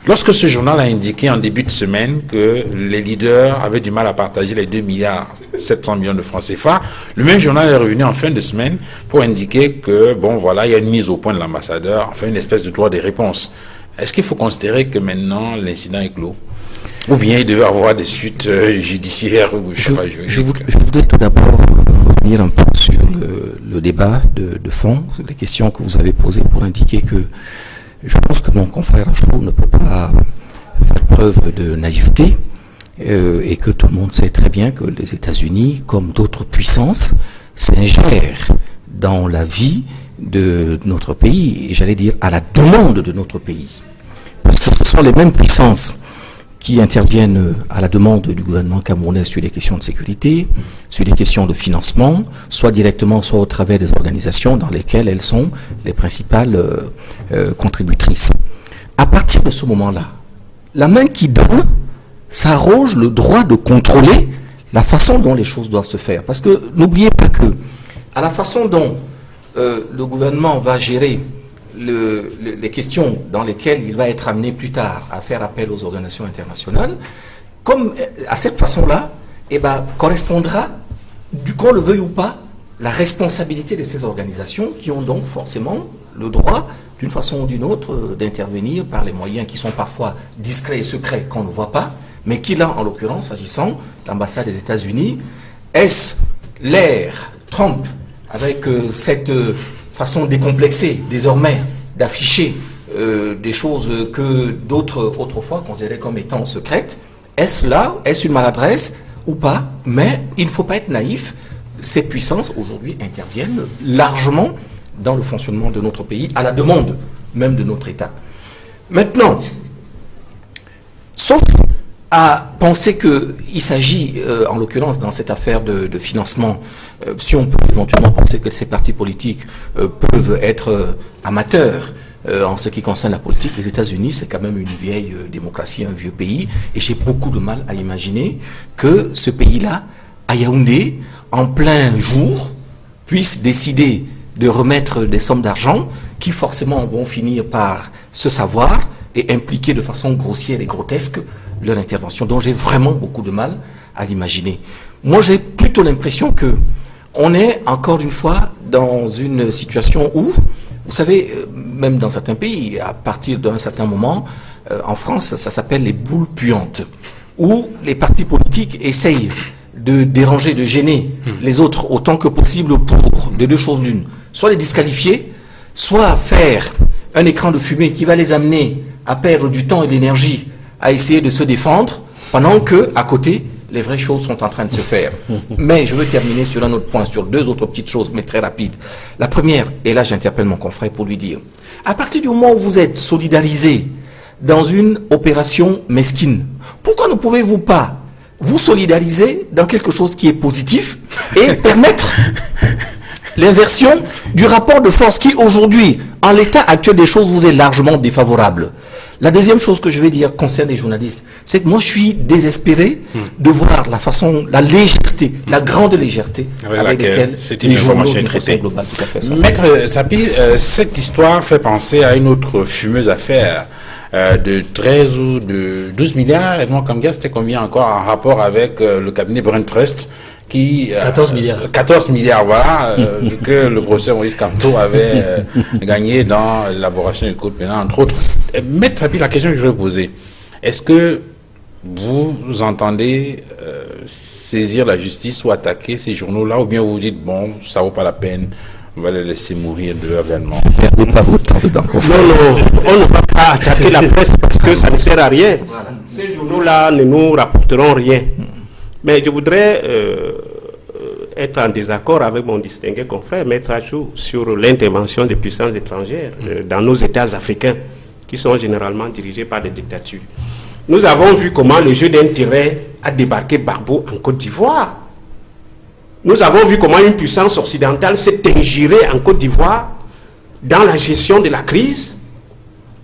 Lorsque ce journal a indiqué en début de semaine que les leaders avaient du mal à partager les 2 milliards 700 millions de francs CFA. Le même journal est revenu en fin de semaine pour indiquer que, bon, voilà, il y a une mise au point de l'ambassadeur, enfin une espèce de droit des réponses. Est-ce qu'il faut considérer que maintenant l'incident est clos? Ou bien il devait avoir des suites euh, judiciaires ou je, je, voudrais tout d'abord revenir un peu sur le, débat de, fond, sur les questions que vous avez posées pour indiquer que je pense que mon confrère Achou ne peut pas faire preuve de naïveté euh, et que tout le monde sait très bien que les États-Unis, comme d'autres puissances, s'ingèrent dans la vie de notre pays, et j'allais dire à la demande de notre pays. Parce que ce sont les mêmes puissances qui interviennent à la demande du gouvernement camerounais sur les questions de sécurité, sur les questions de financement, soit directement, soit au travers des organisations dans lesquelles elles sont les principales euh, euh, contributrices. À partir de ce moment-là, la main qui donne s'arroge le droit de contrôler la façon dont les choses doivent se faire. Parce que n'oubliez pas que, à la façon dont euh, le gouvernement va gérer les questions dans lesquelles il va être amené plus tard à faire appel aux organisations internationales, comme euh, à cette façon-là, eh ben, correspondra, du qu'on le veuille ou pas, la responsabilité de ces organisations qui ont donc forcément le droit, d'une façon ou d'une autre, euh, d'intervenir par les moyens qui sont parfois discrets et secrets qu'on ne voit pas, mais qui là, en l'occurrence, s'agissant de l'ambassade des États-Unis, est-ce l'ère Trump avec euh, cette façon décomplexée désormais d'afficher euh, des choses que d'autres autrefois considéraient comme étant secrètes, est-ce là, est-ce une maladresse ou pas? Mais il ne faut pas être naïf. Ces puissances aujourd'hui interviennent largement dans le fonctionnement de notre pays, à la demande même de notre État. Maintenant, sauf à penser qu'il s'agit, euh, en l'occurrence dans cette affaire de, financement, euh, si on peut éventuellement penser que ces partis politiques euh, peuvent être amateurs en ce qui concerne la politique, les États-Unis, c'est quand même une vieille démocratie, un vieux pays, et j'ai beaucoup de mal à imaginer que ce pays-là, à Yaoundé, en plein jour, puisse décider de remettre des sommes d'argent qui forcément vont finir par se savoir et impliquer de façon grossière et grotesque leur intervention, dont j'ai vraiment beaucoup de mal à l'imaginer. Moi, j'ai plutôt l'impression que on est encore une fois dans une situation où, vous savez, euh, même dans certains pays, à partir d'un certain moment, euh, en France, ça s'appelle les boules puantes, où les partis politiques essayent de déranger, de gêner hmm. les autres autant que possible pour de deux choses l'une. Soit les disqualifier, soit faire un écran de fumée qui va les amener à perdre du temps et de l'énergie à essayer de se défendre, pendant que, à côté, les vraies choses sont en train de se faire. Mais je veux terminer sur un autre point, sur deux autres petites choses, mais très rapides. La première, et là j'interpelle mon confrère pour lui dire, à partir du moment où vous êtes solidarisé dans une opération mesquine, pourquoi ne pouvez-vous pas vous solidariser dans quelque chose qui est positif et permettre l'inversion du rapport de force qui aujourd'hui, en l'état actuel des choses, vous est largement défavorable? La deuxième chose que je vais dire concerne les journalistes, c'est que moi je suis désespéré hmm. de voir la façon, la légèreté, la grande légèreté avec, laquelle les journaux façon globale tout à fait Maître Sapi, euh, cette histoire fait penser à une autre fumeuse affaire. Euh, de 13 ou de 12 milliards, et moi comme gars, c'était combien encore en rapport avec euh, le cabinet Brent Trust qui 14 milliards 14 milliards voilà que le professeur Maurice Camteau avait gagné dans l'élaboration du code pénal entre autres Maître la question que je veux poser, est-ce que vous entendez euh, saisir la justice ou attaquer ces journaux-là, ou bien vous dites, bon, ça vaut pas la peine, on va les laisser mourir de événement? Perdez pas votre temps dedans. Non, non, on ne va pas attaquer la presse parce que ça ne sert à rien. Ces journaux-là ne nous rapporteront rien. Mais je voudrais euh, être en désaccord avec mon distingué confrère, Maître Achou, sur l'intervention des puissances étrangères euh, dans nos États africains qui sont généralement dirigés par des dictatures. Nous avons vu comment le jeu d'intérêt a débarqué Barbeau en Côte d'Ivoire. Nous avons vu comment une puissance occidentale s'est ingérée en Côte d'Ivoire dans la gestion de la crise,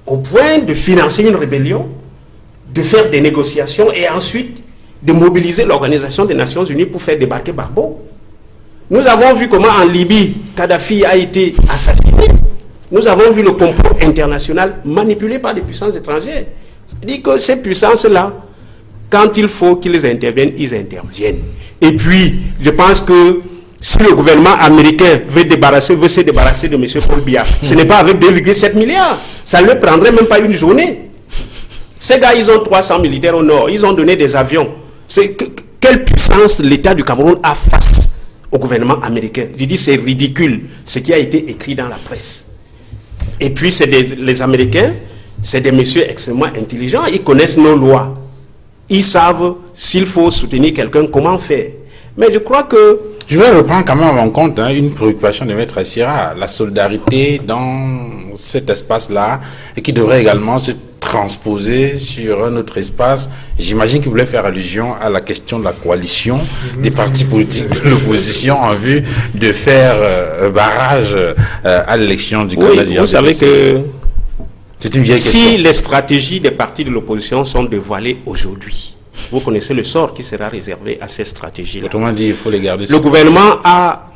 au point de financer une rébellion, de faire des négociations et ensuite de mobiliser l'Organisation des Nations Unies pour faire débarquer Barbeau. Nous avons vu comment en Libye, Kadhafi a été assassiné nous avons vu le complot international manipulé par des puissances étrangères. cest dit que ces puissances-là, quand il faut qu'ils interviennent, ils interviennent. Et puis, je pense que si le gouvernement américain veut, débarrasser, veut se débarrasser de M. Paul Biya, ce n'est pas avec 2,7 milliards. Ça ne leur prendrait même pas une journée. Ces gars, ils ont 300 militaires au nord. Ils ont donné des avions. Quelle puissance l'État du Cameroun a face au gouvernement américain Je dis c'est ridicule ce qui a été écrit dans la presse. Et puis, c'est les Américains, c'est des messieurs extrêmement intelligents. Ils connaissent nos lois. Ils savent s'il faut soutenir quelqu'un, comment faire. Mais je crois que... Je vais reprendre quand même en compte hein, une préoccupation de Maître Syrah, la solidarité dans cet espace-là, et qui devrait également se transposer sur un autre espace. J'imagine qu'il voulait faire allusion à la question de la coalition des partis politiques de l'opposition en vue de faire euh, barrage euh, à l'élection du candidat oui, Vous savez que une si les stratégies des partis de l'opposition sont dévoilées aujourd'hui, vous connaissez le sort qui sera réservé à ces stratégies-là. Autrement dit, il faut les garder. Le gouvernement a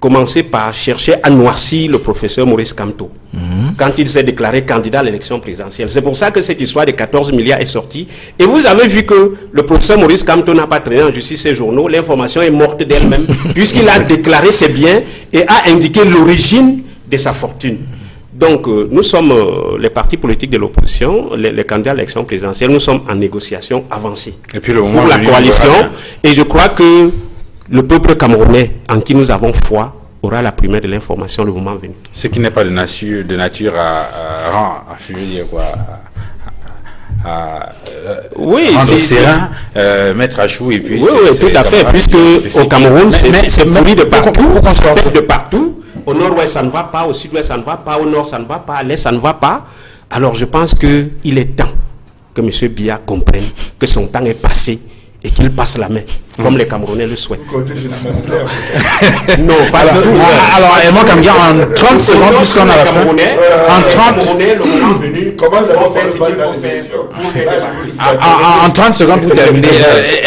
commencé par chercher à noircir le professeur Maurice Kamto mhm. quand il s'est déclaré candidat à l'élection présidentielle. C'est pour ça que cette histoire de 14 milliards est sortie. Et vous avez vu que le professeur Maurice Kamto n'a pas traîné en justice ses journaux. L'information est morte d'elle-même puisqu'il a déclaré ses biens et a indiqué l'origine de sa fortune. Donc, euh, nous sommes, euh, les partis politiques de l'opposition, les, candidats à l'élection présidentielle, nous sommes en négociation avancée et puis le pour la coalition. Et je crois que le peuple camerounais, en qui nous avons foi, aura la primeur de l'information le moment venu. Ce qui n'est pas de nature, de nature à, à, à, quoi, à, oui, c'est euh, mettre à chou et puis. Oui, oui tout à fait, puisque au Cameroun, c'est pourri de partout, de partout. Au nord-ouest, ça ne va pas, au sud-ouest, ça ne va pas, au nord, ça ne va pas, à l'est, ça ne va pas. Alors je pense qu'il est temps que M. Biya comprenne que son temps est passé et qu'il passe la main, comme les Camerounais le souhaitent. non, pas alors, tout. Alors, et moi, comme en 30 secondes, puisqu'on a la fin. En 30 En 30 secondes pour terminer.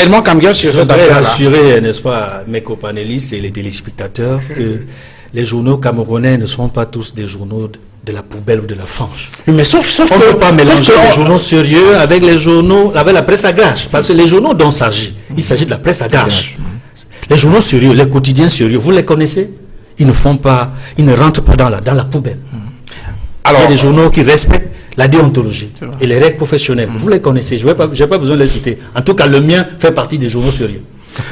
Edmond Kamgia sur Je voudrais rassurer, n'est-ce pas, mes copanélistes et les téléspectateurs que les journaux camerounais ne sont pas tous des journaux de la poubelle ou de la fange. Mais sauf, sauf on ne peut pas mélanger les journaux sérieux avec les journaux, avec la presse à gage. Parce que les journaux dont il s'agit, il s'agit de la presse à gage. Les journaux sérieux, les quotidiens sérieux, vous les connaissez? Ils ne font pas, ils ne rentrent pas dans la, dans la poubelle. Alors, il y a des journaux qui respectent la déontologie et les règles professionnelles. Vous les connaissez, je n'ai pas, pas besoin de les citer. En tout cas, le mien fait partie des journaux sérieux.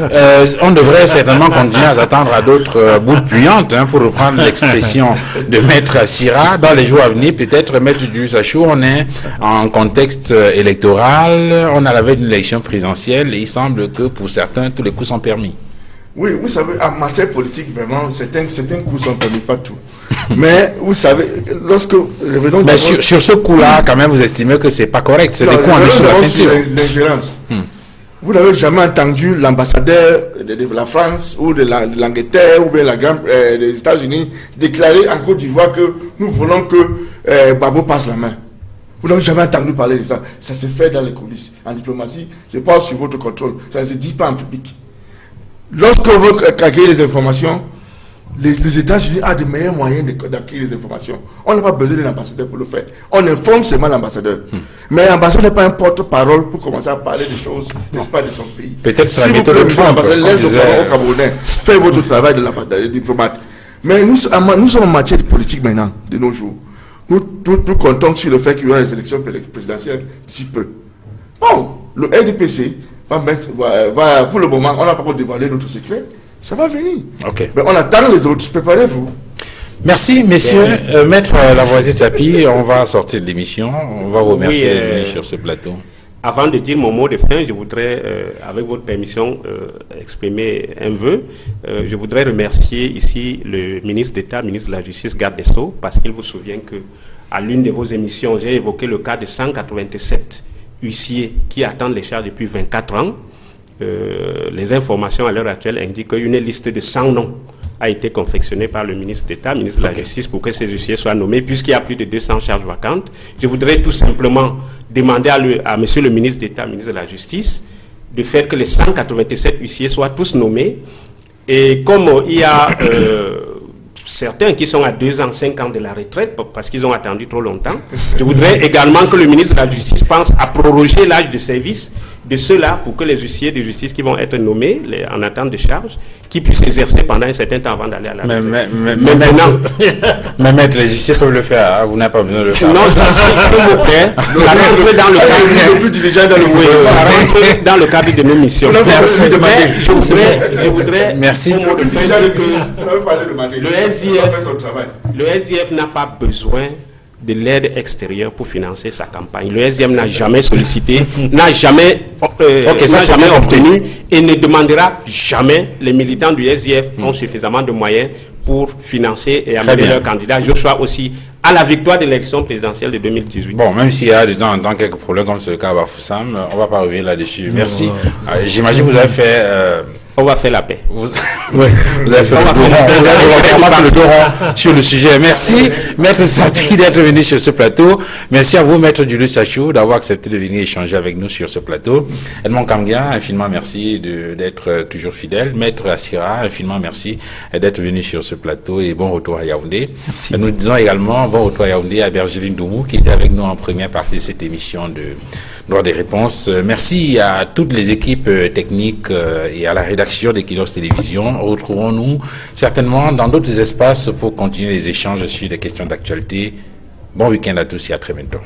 Euh, on devrait certainement continuer à s'attendre à d'autres euh, boules puantes, hein, pour reprendre l'expression de Maître Syrah. Dans les jours à venir, peut-être, Maître Dussachou, on est en contexte euh, électoral, on a la veille d'une élection présidentielle, et il semble que pour certains, tous les coups sont permis. Oui, vous savez, en matière politique, vraiment, certains, certains coups sont permis, pas tout. Mais vous savez, lorsque Mais sur, sur, ce coup-là, quand même, vous estimez que c'est pas correct, c'est des coups en dessous de la ceinture. L'ingérence. Hmm. Vous n'avez jamais entendu l'ambassadeur de, la France ou de l'Angleterre ou bien la Grande, euh, des États-Unis déclarer en Côte d'Ivoire que nous voulons que euh, Babo passe la main. Vous n'avez jamais entendu parler de ça. Ça se fait dans les coulisses. En diplomatie, je parle sur votre contrôle. Ça ne se dit pas en public. Lorsqu'on veut acquérir les informations, les, États-Unis ont des meilleurs moyens d'acquérir les informations. On n'a pas besoin d'un ambassadeur pour le faire. On informe seulement l'ambassadeur. Hmm. Mais l'ambassadeur n'est pas un porte-parole pour commencer à parler des choses, n'est-ce pas, de son pays. Peut-être si vous pouvez, l'ambassadeur laisse le parole au Camerounais. Faites votre travail de, diplomate. Mais nous, nous sommes en matière de politique maintenant, de nos jours. Nous, nous, comptons sur le fait qu'il y aura les élections présidentielles d'ici peu. Bon, le RDPC va mettre, va, pour le moment, on n'a pas encore dévoilé notre secret. Ça va venir. Ok. Mais on attend les autres. Préparez-vous. Merci, messieurs. Euh, maître euh, Lavoisier Tapi, on va sortir de l'émission. On va vous remercier euh, sur ce plateau. Avant de dire mon mot de fin, je voudrais, avec votre permission, exprimer un vœu. je voudrais remercier ici le ministre d'État, ministre de la Justice, garde des Sceaux, parce qu'il vous souvient que à l'une de vos émissions, j'ai évoqué le cas de 187 huissiers qui attendent les charges depuis 24 ans euh, les informations à l'heure actuelle indiquent qu'une liste de 100 noms a été confectionnée par le ministre d'État, ministre de la Justice, pour que ces huissiers soient nommés, puisqu'il y a plus de 200 charges vacantes. Je voudrais tout simplement demander à, à Monsieur le ministre d'État, ministre de la Justice, de faire que les 187 huissiers soient tous nommés. Et comme il y a euh, certains qui sont à 2 ans, 5 ans de la retraite, parce qu'ils ont attendu trop longtemps, je voudrais également que le ministre de la Justice pense à proroger l'âge de service de cela pour que les huissiers de justice qui vont être nommés en attente de charge, qui puissent exercer pendant un certain temps avant d'aller à la mais, mais, mais, Maintenant, mais maître, les huissiers peuvent le faire, hein, vous n'avez pas besoin de le faire. Non, s'il vous plaît, ça rentre dans le cadre dans le, dans le cadre de nos missions. Merci de je voudrais, je voudrais Merci. le SIF, le SIF n'a pas besoin de l'aide extérieure pour financer sa campagne. Le SDM n'a jamais sollicité, n'a jamais, euh, jamais obtenu et ne demandera jamais. Les militants du SDF hmm. ont suffisamment de moyens pour financer et amener leur candidat. Je sois aussi à la victoire de l'élection présidentielle de 2018. Bon, même s'il y a dans, dans quelques problèmes comme c'est le cas à Bafoussam, on ne va pas revenir là-dessus. Merci. Euh, j'imagine que vous avez fait... Euh, on va faire la paix. Vous, avez fait le dos sur le sujet. Merci, Maître Sapi, d'être venu sur ce plateau. Merci à vous, Maître Julius Sachou, d'avoir accepté de venir échanger avec nous sur ce plateau. Edmond Kamgia, infiniment merci d'être toujours fidèle. Maître Assira, infiniment merci d'être venu sur ce plateau et bon retour à Yaoundé. Nous disons également bon retour à Yaoundé à Bergeline Doumou qui était avec nous en première partie de cette émission de des réponses. Euh, merci à toutes les équipes euh, techniques euh, et à la rédaction d'Equinox Télévision. Retrouvons-nous certainement dans d'autres espaces pour continuer les échanges sur des questions d'actualité. Bon week-end à tous et à très bientôt.